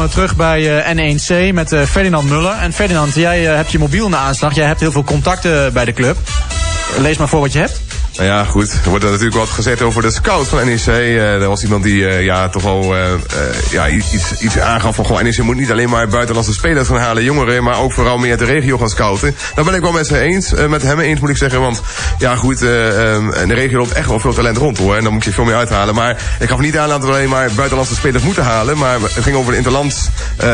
Welkom terug bij eh, N1C met eh, Ferdinand Muller. En Ferdinand, jij eh, hebt je mobiel in de aanslag. Jij hebt heel veel contacten bij de club. Lees maar voor wat je hebt. Nou ja, goed. Er wordt natuurlijk wat gezegd over de scout van NEC. Eh er was iemand die eh, ja, toch wel eh, ja, iets, iets aangaf van... Goh, NEC moet niet alleen maar buitenlandse spelers gaan halen, jongeren... maar ook vooral meer de regio gaan scouten. Daar ben ik wel met ze eens. met hem eens moet ik zeggen. Want ja, goed, eh, ehm, in de regio loopt echt wel veel talent rond hoor. En daar moet je veel meer uithalen. Maar ik gaf niet aan dat we alleen maar buitenlandse spelers moeten halen. Maar het ging over de interlands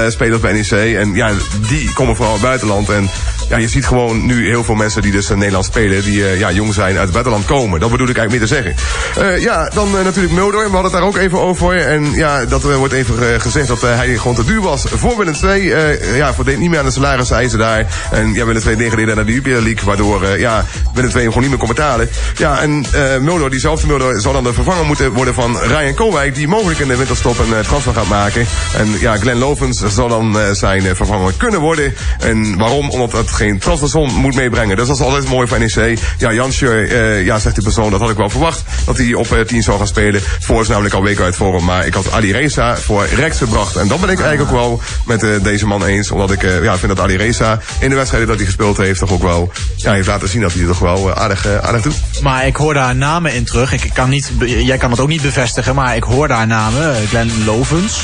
spelers bij NEC. En ja, die komen vooral uit het buitenland. En ja, je ziet gewoon nu heel veel mensen die dus in Nederland spelen... die eh, ja, jong zijn uit het buitenland komen. Dat bedoel ik eigenlijk meer te zeggen. Eh, ja, dan eh, natuurlijk Mulder. We hadden het daar ook even over. En ja, dat eh, wordt even eh, gezegd dat eh, hij gewoon te duur was voor Willem II. Eh, ja, voldeed niet meer aan de salariseisen daar. En ja, Willem II degradeerde naar de Jupiler League. Waardoor eh, ja, Willem II hem gewoon niet meer kon betalen. Ja, en eh Mulder, diezelfde Mulder, zal dan de vervanger moeten worden van Ryan Koolwijk. Die mogelijk in de winterstop een transfer gaat maken. En ja, Glenn Lovens zal dan eh, zijn eh, vervanger kunnen worden. En waarom? Omdat het geen transfersom moet meebrengen. Dus dat is altijd mooi voor NEC. Ja, Jansje, eh, ja, zegt die persoon, dat had ik wel verwacht. Dat hij op eh, 10 zou gaan spelen. Voor is namelijk al weken uit vorm. Maar ik had Ali Reza voor Rex gebracht. En dat ben ik eigenlijk ook wel met eh, deze man eens. Omdat ik eh, ja, vind dat Ali Reza in de wedstrijden dat hij gespeeld heeft... toch ook wel ja, heeft laten zien dat hij het toch wel eh, aardig, eh, aardig doet. Maar ik hoor daar namen in terug. Ik kan niet, jij kan het ook niet bevestigen, maar ik hoor daar namen. Eh, Glenn Lovens.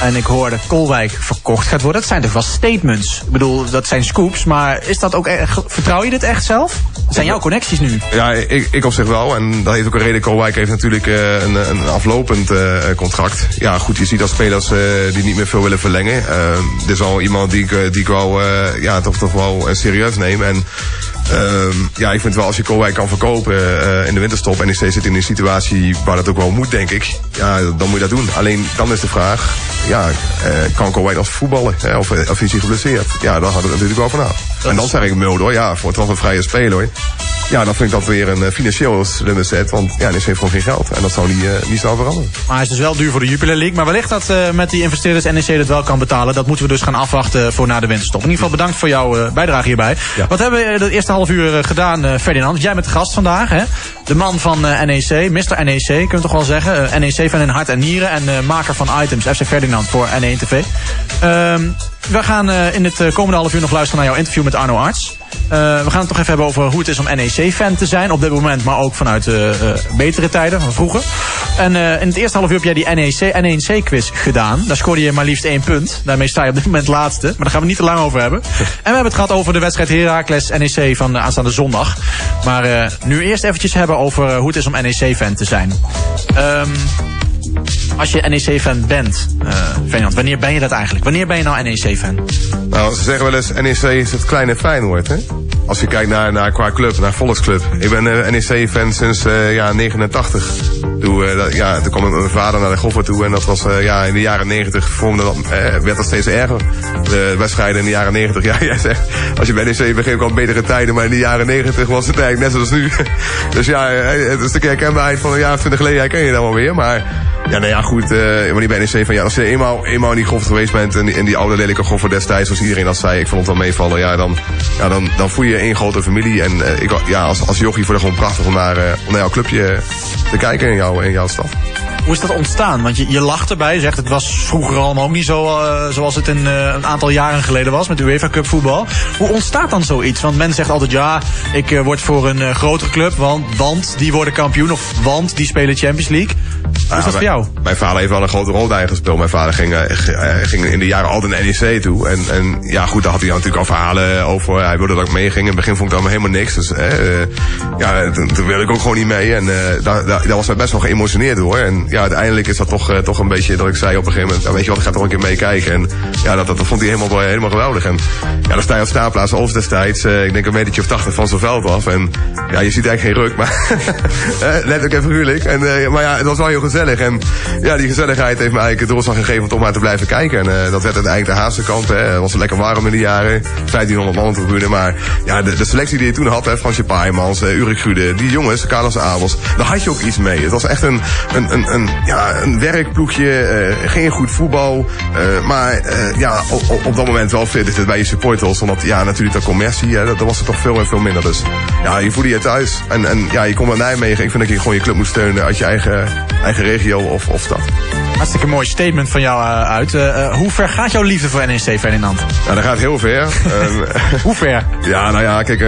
En ik hoor dat Kolwijk verkocht gaat worden. Dat zijn toch wel statements. Ik bedoel, dat zijn scoops. Maar is dat ook echt, vertrouw je dit echt zelf? Zijn jouw connecties nu. Ja, ik, ik op zich wel. En dat heeft ook een reden. Kolwijk heeft natuurlijk eh, een, een aflopend eh, contract. Ja, goed, je ziet dat spelers eh, die niet meer veel willen verlengen. Dit is al iemand die ik, die ik wel, ja, toch, toch wel serieus neem. En ehm, ja, ik vind wel als je Kolwijk kan verkopen eh, in de winterstop... en NEC zit in een situatie waar dat ook wel moet, denk ik. Ja, dan moet je dat doen. Alleen dan is de vraag... Ja, eh, kan Kolwijk als voetballen? Hè, of, eh, of is hij geblesseerd? Ja, dan gaat het natuurlijk wel vanaf. En dan zeg ik Mulder, ja, voor het was een vrije speler. Ja, dan vind ik dat weer een eh, financieel slimme set. Want ja, NEC heeft gewoon geen geld. En dat zou niet, eh, niet snel veranderen. Maar hij is dus wel duur voor de Jupiler League. Maar wellicht dat eh, met die investeerders NEC dat wel kan betalen. Dat moeten we dus gaan afwachten voor na de winterstop. In ieder geval bedankt voor jouw bijdrage hierbij. Wat hebben we de eerste half uur gedaan, Ferdinand? Jij bent de gast vandaag, hè? De man van NEC, Mr. NEC, kunnen we toch wel zeggen. NEC van in hart en nieren. En maker van items, FC Ferdinand voor N1 TV. Ehm, we gaan in het komende half uur nog luisteren naar jouw interview met Arno Arts. Eh, we gaan het toch even hebben over hoe het is om NEC-fan te zijn op dit moment, maar ook vanuit uh, betere tijden van vroeger. En uh, in het eerste half uur heb jij die NEC, NEC-quiz gedaan. Daar scoorde je maar liefst één punt. Daarmee sta je op dit moment laatste. Maar daar gaan we niet te lang over hebben. En we hebben het gehad over de wedstrijd Heracles NEC van de aanstaande zondag. Maar nu eerst eventjes hebben over hoe het is om NEC-fan te zijn. Um, als je NEC-fan bent, uh, Fernand, wanneer ben je dat eigenlijk? Wanneer ben je nou NEC-fan? Nou, ze zeggen wel eens, NEC is het kleine Feyenoord, hè? Als je kijkt naar, naar qua club, naar Volksclub. Ik ben uh, NEC-fan sinds uh, ja, 89. Toen, dat, ja, toen kwam mijn vader naar de Goffer toe en dat was ja, in de jaren 90 vormde dat, werd dat steeds erger. De wedstrijden in de jaren 90, ja, jij zegt, als je bij NEC begint kwam betere tijden, maar in de jaren 90 was het eigenlijk net zoals nu. dus ja, het is de herkenbaarheid van een jaar of twintig geleden herken je dan wel weer, maar ja, nou ja, goed, maar die bij NEC van ja, als je eenmaal, eenmaal in die golf geweest bent en, in die oude lelijke golf destijds, zoals iedereen dat zei, ik vond het wel meevallen, ja, dan, ja, dan, dan voel je één grote familie. En uh, ik, ja, als, als jochie vond het gewoon prachtig om naar, uh, om naar jouw clubje te kijken in, jou, in jouw stad. Hoe is dat ontstaan? Want je, je lacht erbij, je zegt het was vroeger allemaal ook niet zo zoals het een, een aantal jaren geleden was met UEFA Cup voetbal. Hoe ontstaat dan zoiets? Want men zegt altijd ja, ik word voor een grotere club, want, want die worden kampioen of want die spelen Champions League. Hoe is dat voor jou? Mijn vader heeft wel een grote rol daarin gespeeld. Mijn vader ging, ging in de jaren altijd naar NEC toe. En, en ja, goed, daar had hij natuurlijk al verhalen over. Hij wilde dat ik meeging. In het begin vond ik dat helemaal niks. Dus ja, toen wilde ik ook gewoon niet mee. En daar, daar, daar was hij best wel geëmotioneerd door. En ja, uiteindelijk is dat toch, uh, toch een beetje dat ik zei op een gegeven moment, weet je wat, ik ga toch een keer meekijken. En ja, dat, dat, dat vond hij helemaal, helemaal geweldig. En ja, dan sta je op staanplaats Oost destijds, uh, ik denk een metertje of 80 van zijn veld af. En ja, je ziet eigenlijk geen ruk, maar letterlijk en figuurlijk. En, uh, maar ja, het was wel heel gezellig. En ja, die gezelligheid heeft me eigenlijk het doorslag gegeven om maar te blijven kijken. En dat werd uiteindelijk de Haagse kant. Hè. Het was lekker warm in de jaren. 1500 man tribune. Maar ja, de, selectie die je toen had, hè, Fransje Paaimans, uh, Urik Gude, die jongens, Carlos Abels, daar had je ook iets mee. Het was echt een, een, een, een ja, een werkploegje, uh, geen goed voetbal. Maar ja, op, op, dat moment wel fit bij je supporters. Omdat ja, natuurlijk de commercie, hè, dat, was er toch veel en veel minder. Dus ja, je voelde je thuis. En, en ja, je komt naar Nijmegen. Ik vind dat je gewoon je club moet steunen uit je eigen, eigen regio of, of stad. Hartstikke mooi statement van jou uh, uit. Uh, uh, hoe ver gaat jouw liefde voor NEC, Ferdinand? Nou, dat gaat heel ver. hoe ver? Ja, nou ja, kijk...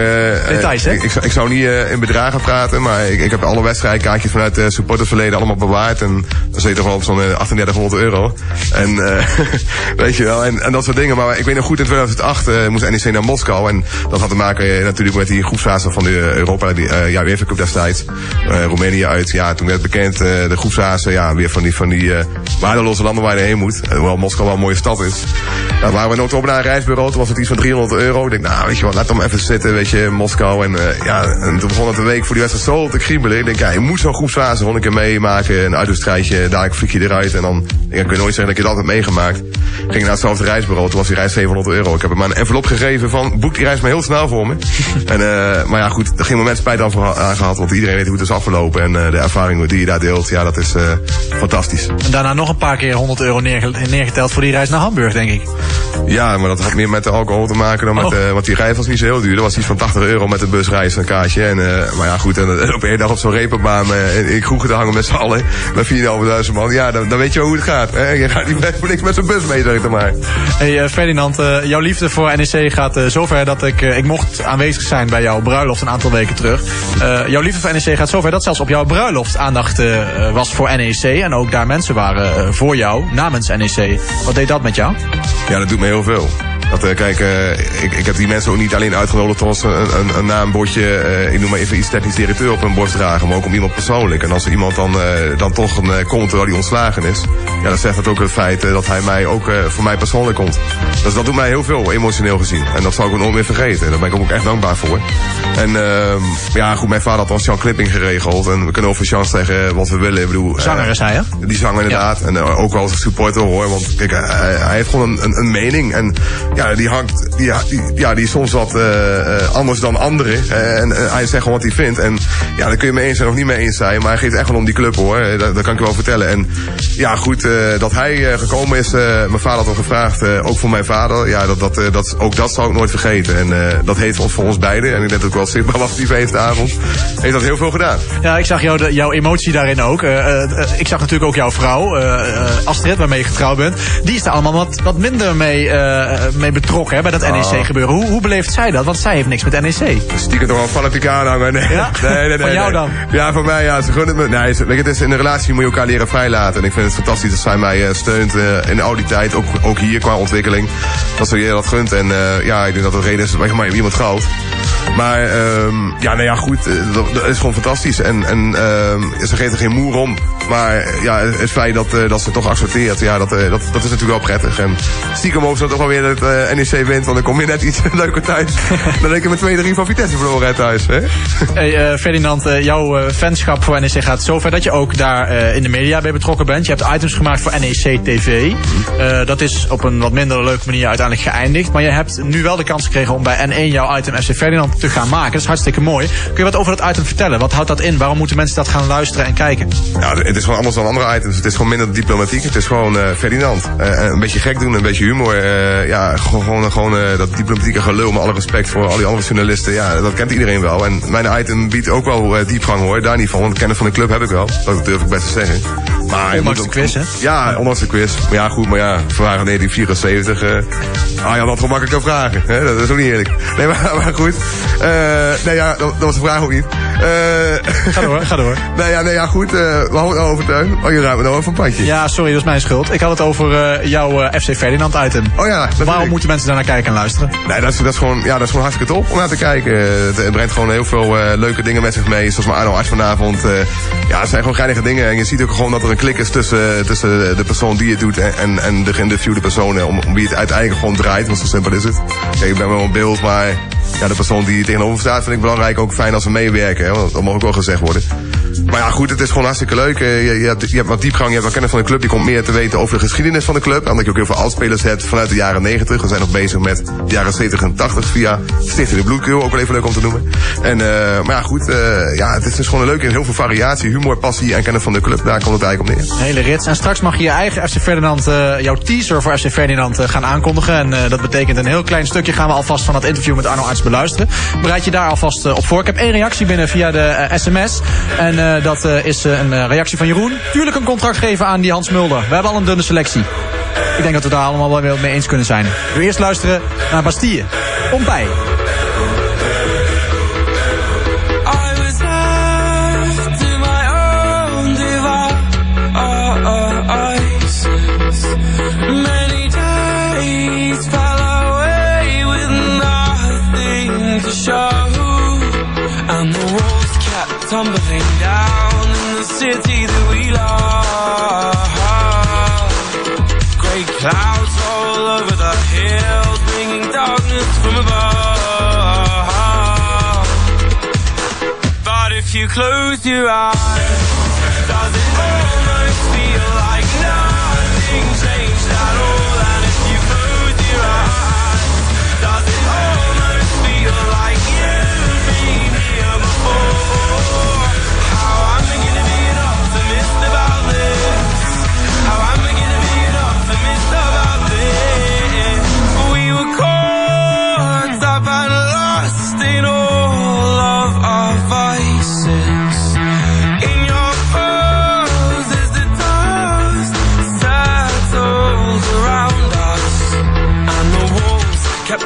Details, hè? Ik, ik, ik, zou niet in bedragen praten, maar ik, ik heb alle wedstrijdkaartjes vanuit het supportersverleden allemaal bewaard. En dan zit je toch wel op zo'n 3800 euro. En weet je wel, en, en, dat soort dingen. Maar ik weet nog goed, in 2008 moest NEC naar Moskou. En dat had te maken natuurlijk met die groepsfase van de Europa, die, ja, UEFA Cup destijds. Roemenië uit. Ja, toen werd bekend, de groepsfase, ja, weer van die... Van die waardeloze landen waar je heen moet. Hoewel Moskou wel een mooie stad is. Nou, waren we nooit op naar een reisbureau. Toen was het iets van 300 euro. Ik denk, nou, weet je wat, laat hem even zitten, weet je, Moskou. En uh, ja, en toen begon het een week voor die wedstrijd zo te kriebelen. Ik denk, ja, je moet zo'n groepsfase gewoon een keer meemaken. Een uitwedstrijdje, daar vlieg je eruit. En dan, ik kun je nooit zeggen dat je dat hebt meegemaakt. Ging naar hetzelfde reisbureau. Toen was die reis 700 euro. Ik heb hem maar een envelop gegeven van, boek die reis maar heel snel voor me. en, uh, maar ja, goed, er ging moment spijt aan, aan gehad. Want iedereen weet hoe het is afgelopen. En uh, de ervaring die je daar deelt, ja, dat is fantastisch. En daarna nog een paar keer 100 euro neergeteld voor die reis naar Hamburg, denk ik. Ja, maar dat had meer met de alcohol te maken dan met... Oh. Uh, want die reis was niet zo heel duur. Dat was iets van 80 euro met de busreis een kaartje. En, uh, maar ja, goed. En, en op één dag op zo'n repenbaan uh, in kroegen te hangen met z'n allen. Met 4.500 man. Ja, dan, dan weet je wel hoe het gaat. Hè? Je gaat niet met niks met zo'n bus mee, zeg ik maar. Hey Ferdinand, jouw liefde voor NEC gaat zover dat ik... ik mocht aanwezig zijn bij jouw bruiloft een aantal weken terug. jouw liefde voor NEC gaat zover dat zelfs op jouw bruiloft aandacht was voor NEC. En ook daar mensen waren voor jou, namens NEC. Wat deed dat met jou? Ja, dat doet me heel veel. Dat, uh, kijk, uh, ik, ik heb die mensen ook niet alleen uitgenodigd om een, een, een naambordje, uh, ik noem maar even iets technisch directeur op hun borst dragen, maar ook om iemand persoonlijk. En als er iemand dan, dan toch een, komt terwijl hij ontslagen is, ja, dan zegt dat ook het feit dat hij mij ook voor mij persoonlijk komt. Dus dat doet mij heel veel, emotioneel gezien. En dat zal ik ook nooit meer vergeten. Daar ben ik ook echt dankbaar voor. En ehm, ja, goed, mijn vader had ons Jan Clipping geregeld. En we kunnen over Jan zeggen wat we willen. Ik bedoel, zanger is hij, hè? Die zanger inderdaad. Ja. En ook wel als supporter hoor. Want kijk, hij, hij heeft gewoon een, een, een mening. En ja, die hangt, ja, die is soms wat uh, anders dan anderen. en hij zegt gewoon wat hij vindt. En ja, daar kun je mee eens zijn of niet mee eens zijn. Maar hij geeft echt wel om die club hoor. Dat, kan ik je wel vertellen. En ja, goed, dat hij gekomen is. mijn vader had al gevraagd, ook voor mijn vader. Ja, dat, dat, dat, ook dat zal ik nooit vergeten. En dat heeft ons voor ons beiden. En ik denk dat ik wel zichtbaar was die feestavond. Heeft dat heel veel gedaan. Ja, ik zag jou jouw emotie daarin ook. ik zag natuurlijk ook jouw vrouw, Astrid, waarmee je getrouwd bent. Die is daar allemaal wat, wat minder mee, mee betrokken hè, bij dat NEC gebeuren. Hoe, hoe beleeft zij dat? Want zij heeft niks met NEC. Stiekem toch wel fanatiek aanhangen. Nee. Ja? Nee, nee, nee. Van jou nee. dan? Ja, van mij ja. Ze gunnen het me. Nee, ze- het is, in een relatie moet je elkaar leren vrijlaten. En ik vind het fantastisch dat zij mij eh, steunt eh, in al die tijd. Ook, ook hier qua ontwikkeling. Dat ze je dat gunt. En eh, ja, ik denk dat dat de reden is waar je iemand goud. Maar ehm, ja, nou ja, goed. Dat, dat is gewoon fantastisch. En, en ehm, ze geeft er geen moer om. Maar ja, het feit dat, eh, dat ze toch accepteert, ja, dat, eh, dat, dat is natuurlijk wel prettig. En stiekem hopen ze toch wel weer dat eh, NEC wint. Want dan kom je net iets leuker thuis. dan denk ik met 2-3 van Vitesse verloren uit thuis. Hè? Hey, Ferdinand, jouw fanschap voor NEC gaat zover dat je ook daar in de media bij betrokken bent. Je hebt items gemaakt voor NEC TV. Dat is op een wat minder leuke manier uiteindelijk geëindigd. Maar je hebt nu wel de kans gekregen om bij N1 jouw item FC Ferdinand te gaan maken. Dat is hartstikke mooi. Kun je wat over dat item vertellen? Wat houdt dat in? Waarom moeten mensen dat gaan luisteren en kijken? Ja, het is gewoon anders dan andere items. Het is gewoon minder diplomatiek. Het is gewoon eh, Ferdinand. Eh, een beetje gek doen, een beetje humor. eh, ja, gewoon, gewoon, eh, dat diplomatieke gelul. Met alle respect voor al die andere journalisten. Ja, dat kent iedereen wel. En mijn item biedt ook wel eh, diepgang hoor. Daar niet van. Want kennis van de club heb ik wel. Dat durf ik best te zeggen. Maar Ondanks de quiz, hè? Ja, ondanks de quiz. Maar ja, goed. Maar ja, vragen 1974. eh ah, had dat gemakkelijker vragen. Hè? Dat is ook niet eerlijk. Nee, maar, maar goed. Eh, nee, ja, dat, dat was de vraag ook niet. Eh, Ga door, ga door. Nee, ja, nee, ja, goed. eh we houden over. Oh, je ruimt me nou over een padje. Ja, sorry, dat is mijn schuld. Ik had het over eh, jouw eh, FC Ferdinand item. Oh ja, dat Waarom moeten mensen daar naar kijken en luisteren? Nee, dat is, dat, is gewoon, ja, dat is gewoon hartstikke top om naar te kijken. Het, het brengt gewoon heel veel eh, leuke dingen met zich mee. Zoals mijn Arno Arts vanavond. ja, het zijn gewoon geinige dingen. En je ziet ook gewoon dat er een klik is tussen, tussen de persoon die het doet en, en, en de geïnterviewde personen. Om, om wie het uiteindelijk gewoon draait. Want zo simpel is het. Kijk, ik ben wel een beeld, maar ja, de persoon die tegenover staat vind ik belangrijk. Ook fijn als ze meewerken. Hè, want dat mag ook wel gezegd worden. Maar ja, goed, het is gewoon hartstikke leuk. Eh, Je, je, hebt, je hebt wat diepgang, je hebt wat kennis van de club. Je komt meer te weten over de geschiedenis van de club. Omdat je ook heel veel oudspelers hebt vanuit de jaren 90. We zijn nog bezig met de jaren 70 en 80 via Stichting de Bloedkul. Ook wel even leuk om te noemen. En, eh, maar ja, goed, eh, ja, het is dus gewoon een leuke, heel veel variatie, humor, passie en kennis van de club. Daar komt het eigenlijk op neer. Hele rits. En straks mag je je eigen FC Ferdinand, jouw teaser voor FC Ferdinand gaan aankondigen. En dat betekent een heel klein stukje gaan we alvast van dat interview met Arno Arts beluisteren. Bereid je daar alvast op voor. Ik heb één reactie binnen via de sms. En eh, dat eh, is eh, een reactie van Jeroen. Tuurlijk een contract geven aan die Hans Mulder. We hebben al een dunne selectie. Ik denk dat we daar allemaal wel mee eens kunnen zijn. We eerst luisteren naar Bastille. Pompei. I from above. But if you close your eyes, does it almost feel like nothing changed at all?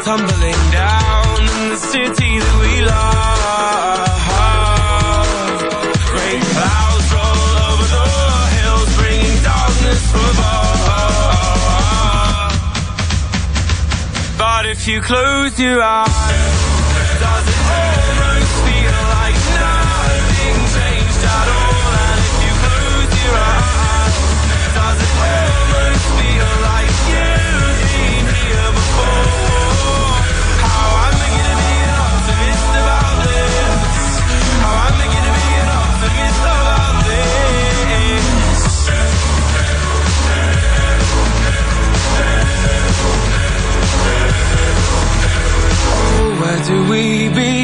Tumbling down in the city that we love. Great clouds roll over the hills, bringing darkness from above. But if you close your eyes, do we begin?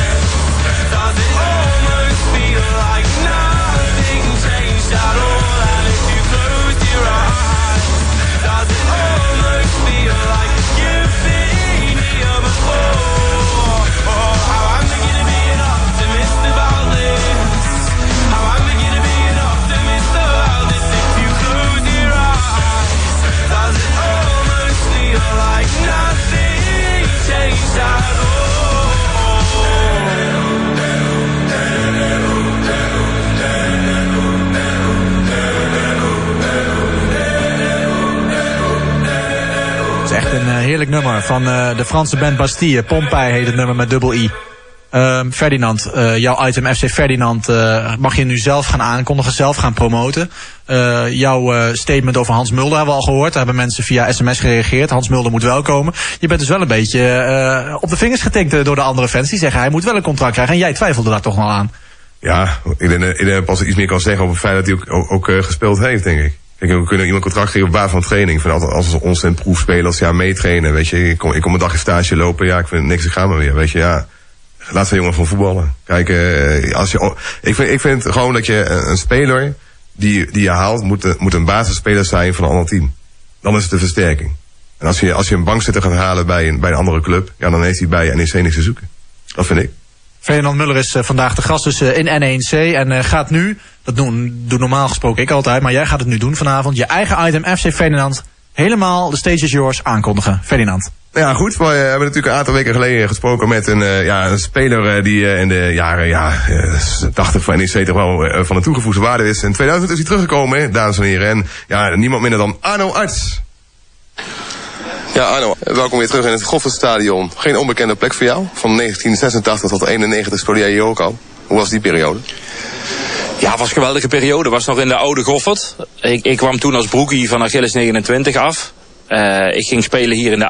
echt een eh, heerlijk nummer van eh, de Franse band Bastille. Pompeii heet het nummer met dubbel I. Ehm, Ferdinand, eh, jouw item FC Ferdinand mag je nu zelf gaan aankondigen, zelf gaan promoten. Jouw statement over Hans Mulder hebben we al gehoord. Daar hebben mensen via sms gereageerd. Hans Mulder moet wel komen. Je bent dus wel een beetje op de vingers getikt door de andere fans. Die zeggen hij moet wel een contract krijgen. En jij twijfelde daar toch wel aan. Ja, ik denk, ik denk pas iets meer kan zeggen over het feit dat hij ook, ook, ook, gespeeld heeft, denk ik. Kijk, we kunnen iemand contract geven op basis van training. Van als, ons een proefspelers ja, meetrainen, weet je. Ik kom, ik kom een dagje stage lopen, ja, ik vind niks, ik ga maar weer, weet je, ja. Laat zo'n jongen van voetballen. Kijk, eh, als je, ik, vind, ik vind gewoon dat je een, een speler die, die je haalt, moet, een- moet een basisspeler zijn van een ander team. Dan is het de versterking. En als je, als je een bankzitter gaat halen bij een, bij een andere club, ja, dan heeft hij bij NEC niks te zoeken. Dat vind ik. Ferdinand Muller is eh, vandaag de gast dus eh, in N1C. En eh, gaat nu, dat doen, doe normaal gesproken ik altijd, maar jij gaat het nu doen vanavond. Je eigen item FC Ferdinand. Helemaal, de stage is yours, aankondigen. Ferdinand. Ja, goed. We hebben natuurlijk een aantal weken geleden gesproken met een, ja, een speler die in de jaren ja, eh, 80 van NEC toch wel van een toegevoegde waarde is. In 2000 is hij teruggekomen, dames en heren. En ja, niemand minder dan Arno Arts. Ja, Arno, welkom weer terug in het Goffertstadion. Geen onbekende plek voor jou. Van 1986 tot 91 speelde jij hier ook al. Hoe was die periode? Ja, het was een geweldige periode. was nog in de oude Goffert. Ik, ik kwam toen als broekie van Achilles 29 af. Eh, ik ging spelen hier in de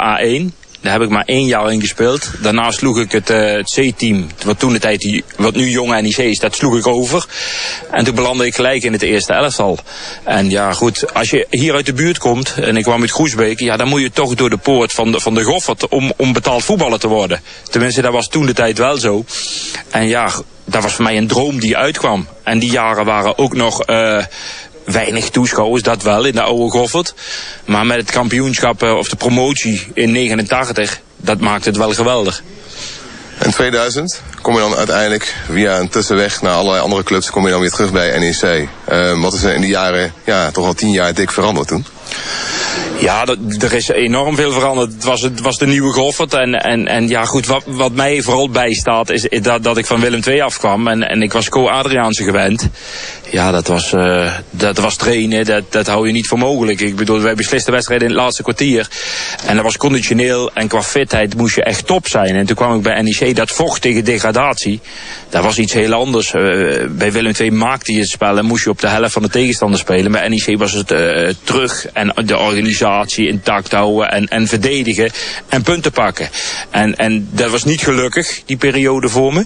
A1. Daar heb ik maar één jaar in gespeeld. Daarna sloeg ik het, eh, het C-team, wat toen de tijd, wat nu jonge NEC is, dat sloeg ik over. En toen belandde ik gelijk in het eerste elftal. En ja, goed, als je hier uit de buurt komt, en ik kwam uit Groesbeek, ja, dan moet je toch door de poort van de, van de Goffert om, om betaald voetballer te worden. Tenminste, dat was toen de tijd wel zo. En ja, dat was voor mij een droom die uitkwam. En die jaren waren ook nog eh, weinig toeschouwers, dat wel, in de oude Goffert. Maar met het kampioenschap eh, of de promotie in 89, dat maakte het wel geweldig. In 2000 kom je dan uiteindelijk via een tussenweg naar allerlei andere clubs, kom je dan weer terug bij NEC. Eh, wat is er in die jaren, ja, toch al tien jaar dik veranderd toen? Ja, er is enorm veel veranderd. Het was, het was de nieuwe Goffert. En, en, en ja, goed, wat, wat mij vooral bijstaat is dat, dat ik van Willem II afkwam. En, en ik was co-Adriaanse gewend. Ja, dat was, eh, dat was trainen. Dat, dat hou je niet voor mogelijk. Ik bedoel, wij beslisten wedstrijden in het laatste kwartier. En dat was conditioneel en qua fitheid moest je echt top zijn. En toen kwam ik bij NEC, dat vocht tegen degradatie. Dat was iets heel anders. Eh, bij Willem II maakte je het spel en moest je op de helft van de tegenstander spelen. Bij NEC was het eh, terug en de organisatie intact houden en, en verdedigen en punten pakken. En, en dat was niet gelukkig, die periode voor me.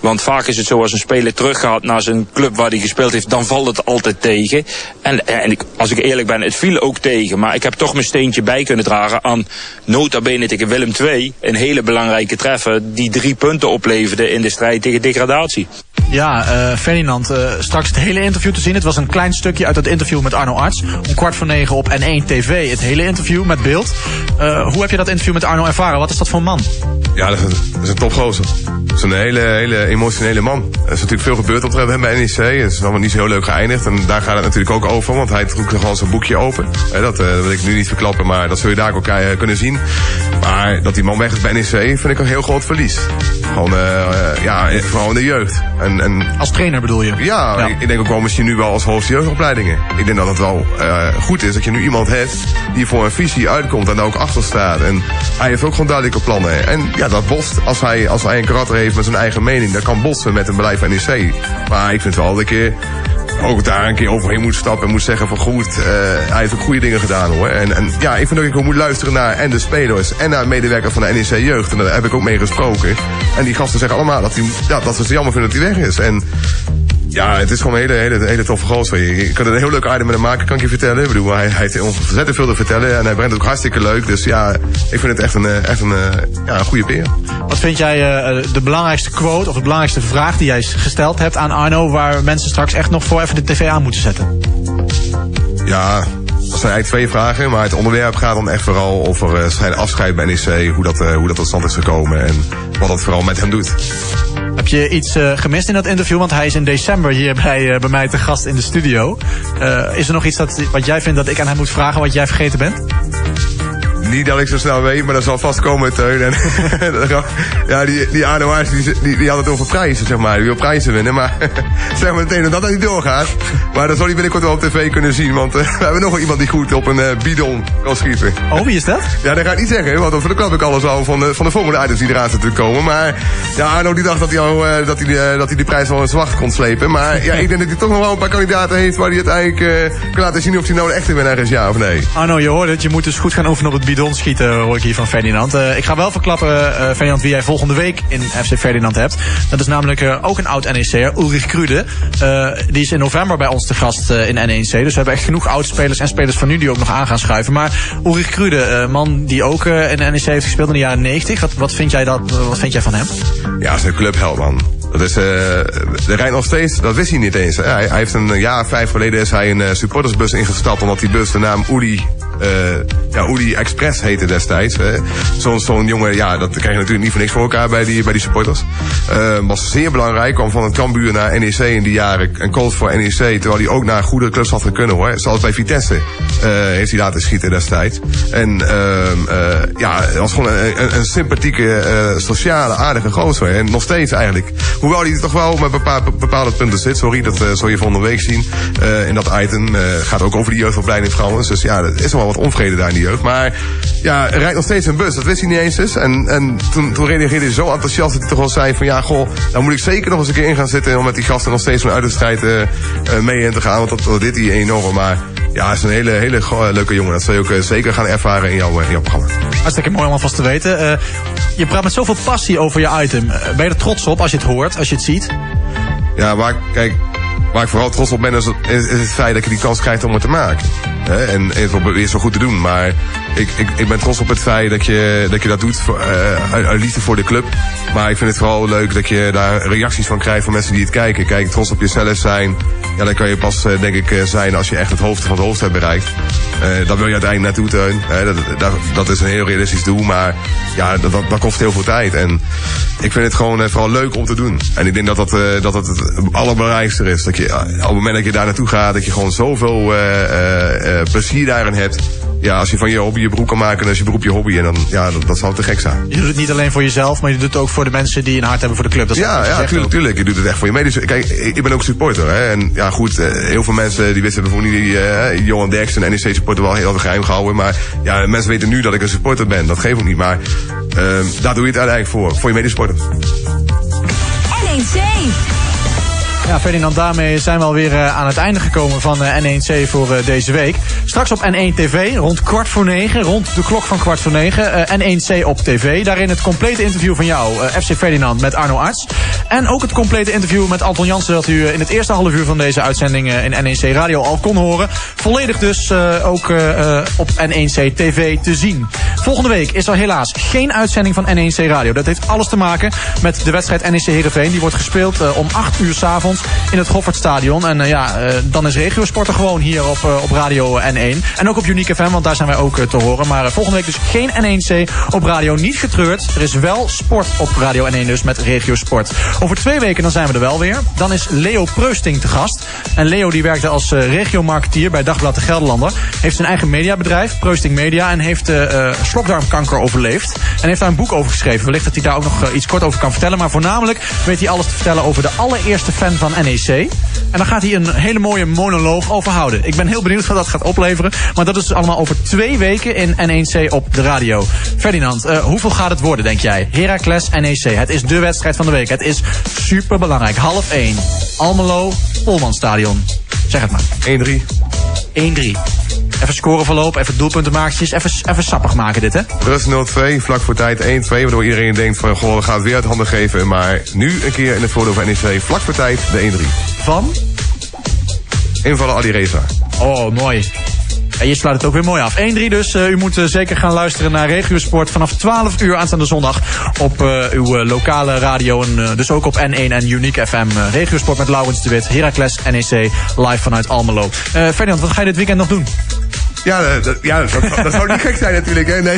Want vaak is het zo als een speler teruggaat naar zijn club waar hij gespeeld heeft, dan valt het altijd tegen. En, en ik, als ik eerlijk ben, het viel ook tegen. Maar ik heb toch mijn steentje bij kunnen dragen aan nota bene tegen Willem II. Een hele belangrijke treffer die drie punten opleverde in de strijd tegen degradatie. Ja, eh, Ferdinand, eh, straks het hele interview te zien. Het was een klein stukje uit het interview met Arno Arts. Om kwart voor negen op N1 TV. Het hele interview met beeld. Eh, hoe heb je dat interview met Arno ervaren? Wat is dat voor man? Ja, dat is een, topgozer. Dat is een hele, hele emotionele man. Er is natuurlijk veel gebeurd op hem bij NEC. Het is allemaal niet zo heel leuk geëindigd. En daar gaat het natuurlijk ook over, want hij trok gewoon zijn boekje open. Dat, dat wil ik nu niet verklappen, maar dat zul je daar ook kunnen zien. Maar dat die man weg is bij NEC vind ik een heel groot verlies. Gewoon, ja, vooral in de jeugd. En, en, Als trainer bedoel je? ja, Ik, ik denk ook wel misschien nu wel als hoogste jeugdopleidingen. Ik denk dat het wel eh, goed is dat je nu iemand hebt die voor een visie uitkomt en daar ook achter staat. En hij heeft ook gewoon duidelijke plannen. En ja, dat botst als hij, als hij een karakter heeft met zijn eigen mening. Dat kan botsen met een beleid van NEC. Maar ik vind wel dat je ook daar een keer overheen moet stappen en moet zeggen van goed, eh, hij heeft ook goede dingen gedaan hoor. En, en ja, ik vind ook ik moet luisteren naar en de spelers en naar medewerkers van de NEC Jeugd. En daar heb ik ook mee gesproken. En die gasten zeggen allemaal dat, die, ja, dat ze het jammer vinden dat hij weg is. En Ja, het is gewoon een hele, hele, hele toffe gozer. Je, kan er een heel leuk item met hem maken, kan ik je vertellen. Ik bedoel, hij, hij heeft ontzettend veel te vertellen en hij brengt het ook hartstikke leuk. Dus ja, ik vind het echt een, eh, echt een, eh, ja, een goede peer. Wat vind jij eh, de belangrijkste quote of de belangrijkste vraag die jij gesteld hebt aan Arno... waar mensen straks echt nog voor even de tv aan moeten zetten? Ja, dat zijn eigenlijk twee vragen, maar het onderwerp gaat dan echt vooral over zijn afscheid bij NEC, hoe dat, hoe dat tot stand is gekomen en wat dat vooral met hem doet. Heb je iets uh, gemist in dat interview? Want hij is in december hier bij, bij mij te gast in de studio. is er nog iets dat, wat jij vindt dat ik aan hem moet vragen wat jij vergeten bent? Niet dat ik zo snel weet, maar dat zal vast komen, Teun. En, ja, die, die Arno Haars, die, die, die, had het over prijzen, zeg maar. Die wil prijzen winnen, maar zeg maar meteen dat dat niet doorgaat. Maar dat zal hij binnenkort wel op tv kunnen zien, want uh, we hebben nog iemand die goed op een uh, bidon kan schieten. Oh, wie is dat? Ja, dat ga ik niet zeggen, want over de klap ik alles al van de, van de volgende items die eraan zitten te komen. Maar ja, Arno die dacht dat hij, al, uh, dat hij, dat hij die prijs wel in zwart kon slepen. Maar ja, ik denk dat hij toch nog wel een paar kandidaten heeft waar hij uiteindelijk kan laten zien of hij nou de echte winnaar is, ja of nee. Arno, je hoort het, je moet dus goed gaan oefenen op het bidon schieten, hoor ik hier van Ferdinand. Uh, ik ga wel verklappen, uh, Ferdinand, wie jij volgende week in FC Ferdinand hebt. Dat is namelijk uh, ook een oud NEC'er, Ulrich Krude. die is in november bij ons te gast in NEC. Dus we hebben echt genoeg oud-spelers en spelers van nu die ook nog aan gaan schuiven. Maar Ulrich Krude, man die ook in NEC heeft gespeeld in de jaren 90. Wat, wat, vind, jij dat, wat vind jij van hem? Ja, is een clubheld, man. Dat is, uh, de rijdt nog steeds, dat wist hij niet eens. Hij, hij heeft een jaar vijf geleden is hij een supportersbus ingestapt omdat die bus de naam Uli, ja, Uli Express heette destijds. Zo'n zo'n jongen, ja, dat krijg je natuurlijk niet voor niks voor elkaar bij die, bij die supporters. was zeer belangrijk, kwam van het Cambuur naar NEC in die jaren en coach voor NEC, terwijl hij ook naar goede clubs had kunnen hoor. Zoals bij Vitesse heeft hij laten schieten destijds. En ja, het was gewoon een, sympathieke, sociale, aardige gozer. En nog steeds eigenlijk. Hoewel hij toch wel met bepaalde, bepaalde punten zit. Sorry, dat zul je volgende week zien. In dat item gaat ook over de jeugdopleiding trouwens. Dus ja, er is wel wat onvrede daar in de jeugd. Maar ja, er rijdt nog steeds een bus. Dat wist hij niet eens eens. En, en toen, toen reageerde hij zo enthousiast dat hij toch wel zei van... Ja, goh, dan moet ik zeker nog eens een keer in gaan zitten... om met die gasten nog steeds vanuit de strijd mee in te gaan. Want dat, dat dit hij enorm. Maar ja, hij is een hele, hele leuke jongen. Dat zul je ook zeker gaan ervaren in jouw, in jouw programma. Hartstikke mooi om alvast te weten. je praat met zoveel passie over je item. ben je er trots op als je het hoort, als je het ziet? Ja, waar, kijk, waar ik vooral trots op ben, is het, is feit dat je die kans krijgt om het te maken. Hè? En het probeert zo goed te doen. Maar ik, ik, ik ben trots op het feit dat je dat, je dat doet voor, uh, uit liefde voor de club. Maar ik vind het vooral leuk dat je daar reacties van krijgt van mensen die het kijken. Kijk, trots op jezelf zijn. Ja, dan kan je pas, uh, denk ik, uh, zijn als je echt het hoofd van het hoofd hebt bereikt. Uh, daar wil je uiteindelijk naartoe, Teun. dat, dat, dat, is een heel realistisch doel. Maar ja, dat, dat, dat, kost heel veel tijd. En ik vind het gewoon vooral leuk om te doen. En ik denk dat dat, dat, dat het allerbelangrijkste is. Dat je op het moment dat je daar naartoe gaat, dat je gewoon zoveel plezier daarin hebt. Ja, als je van je hobby je beroep kan maken, dan is je beroep je hobby. En dan, ja, dat, dat zou te gek zijn. Je doet het niet alleen voor jezelf, maar je doet het ook voor de mensen die een hart hebben voor de club. Dat ja, ja, tuurlijk, tuurlijk. Je doet het echt voor je medische. Kijk, ik ben ook supporter. Hè, en ja, goed, heel veel mensen die wisten bijvoorbeeld niet, uh, Johan Derksen en NEC supporter wel heel erg geheim gehouden. Maar ja, mensen weten nu dat ik een supporter ben. Dat geeft ook niet. Maar uh, daar doe je het uiteindelijk voor. Voor je medesporters. NEC. Ja, Ferdinand, daarmee zijn we alweer uh, aan het einde gekomen van uh, N1C voor uh, deze week. Straks op N1 TV, rond kwart voor negen, rond de klok van kwart voor negen. N1C op TV. Daarin het complete interview van jou, FC Ferdinand, met Arno Arts. En ook het complete interview met Anton Jansen, dat u in het eerste half uur van deze uitzending in N1C Radio al kon horen. Volledig dus ook op N1C TV te zien. Volgende week is er helaas geen uitzending van N1C Radio. Dat heeft alles te maken met de wedstrijd NEC Heerenveen. Die wordt gespeeld om 8 uur s'avonds in het Goffertstadion. En uh, ja, uh, dan is regiosporten gewoon hier op, uh, op Radio N1. En ook op Unique FM, want daar zijn wij ook te horen. Maar volgende week dus geen N1C op radio. Niet getreurd. Er is wel sport op Radio N1 dus met Regiosport. Over twee weken dan zijn we er wel weer. Dan is Leo Preusting te gast. En Leo die werkte als regiomarketeer bij Dagblad de Gelderlander. Heeft zijn eigen mediabedrijf, Preusting Media. En heeft slokdarmkanker overleefd. En heeft daar een boek over geschreven. Wellicht dat hij daar ook nog iets kort over kan vertellen. Maar voornamelijk weet hij alles te vertellen over de allereerste fan van NEC. En dan gaat hij een hele mooie monoloog over houden. Ik ben heel benieuwd wat dat gaat opleveren. Maar dat is dus allemaal over twee weken in N1C op de radio. Ferdinand, uh, hoeveel gaat het worden, denk jij? Heracles NEC. Het is de wedstrijd van de week. Het is super belangrijk. Half 1. Almelo, Polmanstadion. Zeg het maar. 1-3. 1-3. Even scoreverloop, even doelpuntenmaakjes, even, even sappig maken dit, hè? Rust 0-2, vlak voor tijd 1-2, waardoor iedereen denkt van goh, we gaan het weer uit handen geven. Maar nu een keer in het voordeel van NEC, vlak voor tijd de 1-3. Van? Invallen Ali Reza. Oh, mooi. En je sluit het ook weer mooi af. 1-3 dus. Uh, u moet uh, zeker gaan luisteren naar Regiosport vanaf 12 uur aanstaande zondag op uh, uw lokale radio. En dus ook op N1 en Unique FM. Regiosport met Laurens de Wit, Heracles, NEC, live vanuit Almelo. Ferdinand, wat ga je dit weekend nog doen? Ja, dat, ja dat, dat, zou niet gek zijn natuurlijk. Hè? Nee.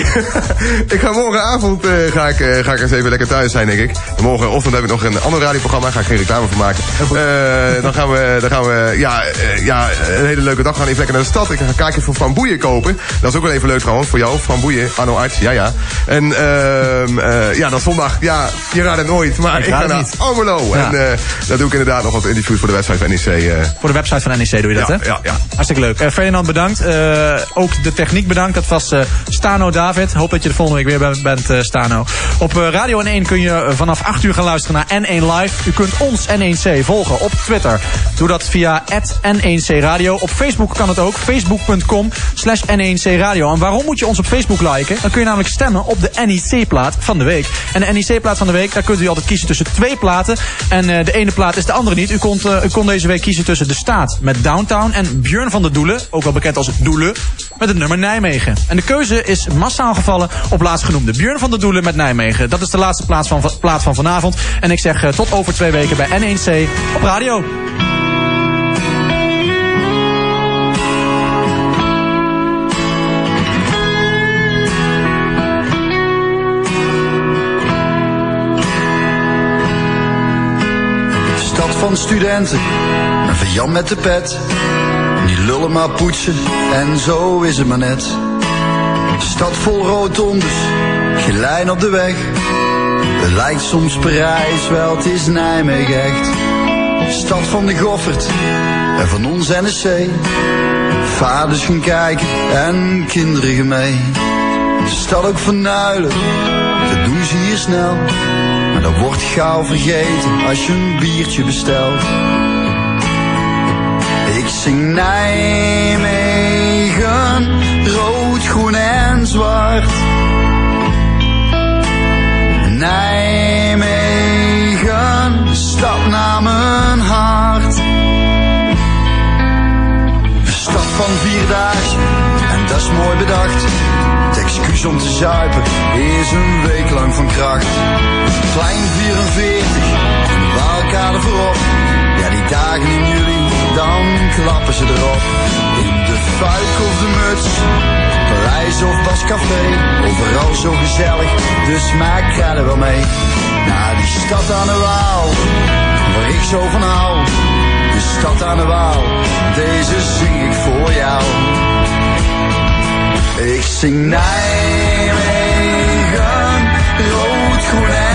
ik ga morgenavond uh, ga ik, uh, ga ik eens even lekker thuis zijn, denk ik. En morgenochtend heb ik nog een ander radioprogramma. Ga ik geen reclame voor maken. Uh, dan gaan we, dan gaan we ja, ja, een hele leuke dag gaan. Even lekker naar de stad. Ik ga een kaartje voor Van Boeien kopen. Dat is ook wel even leuk trouwens voor jou. Van Boeien, Arno Arts. Ja, ja. En uh, ja, dan zondag. Ja, je raadt het nooit. Maar ik, ik ga naar Almelo. Ja. En dat doe ik inderdaad nog wat interviews voor de website van NEC. Voor de website van NEC doe je dat, ja, hè? Ja, ja. Hartstikke leuk. Ferdinand, bedankt ook de techniek bedankt. Dat was uh, Stano David. Hoop dat je de volgende week weer bent, uh, Stano. Op Radio N1 kun je vanaf 8 uur gaan luisteren naar N1 Live. U kunt ons N1C volgen op Twitter. Doe dat via N1C Radio. Op Facebook kan het ook. Facebook.com slash N1C Radio. En waarom moet je ons op Facebook liken? Dan kun je namelijk stemmen op de NEC-plaat van de week. En de NEC-plaat van de week, daar kunt u altijd kiezen tussen twee platen. En de ene plaat is de andere niet. U kon, u kon deze week kiezen tussen De Staat met Downtown en Björn van der Doelen. Ook wel bekend als Doelen met het nummer Nijmegen. En de keuze is massaal gevallen op laatstgenoemde Björn van der Doelen met Nijmegen. Dat is de laatste plaats van, plaat van vanavond. En ik zeg uh, tot over twee weken bij N1C op radio. Stad van studenten, een vijand met de pet. Die lullen maar poetsen en zo is het maar net. Stad vol rotondes, geen op de weg. Het lijkt soms Parijs, wel het is Nijmegen echt. Stad van de Goffert en van ons NSC. Vaders gaan kijken en kinderen gaan mee. Stad ook van Nuilen, dat doen ze hier snel. Maar dat wordt gauw vergeten als je een biertje bestelt. Zing Nijmegen, rood, groen en zwart. Nijmegen, de stad naar mijn hart. Stad van vierdaagse, en dat is mooi bedacht. Het excuus om te zuipen is een week lang van kracht. Klein 44, en de waalkade voorop. Ja, die dagen in juli, dan klappen ze erop. In de fuik of de muts, Parijs of pascafé overal zo gezellig, dus maak jij er wel mee. Naar die stad aan de Waal, waar ik zo van hou. De stad aan de Waal, deze zing ik voor jou. Ik zing Nijmegen, rood, groen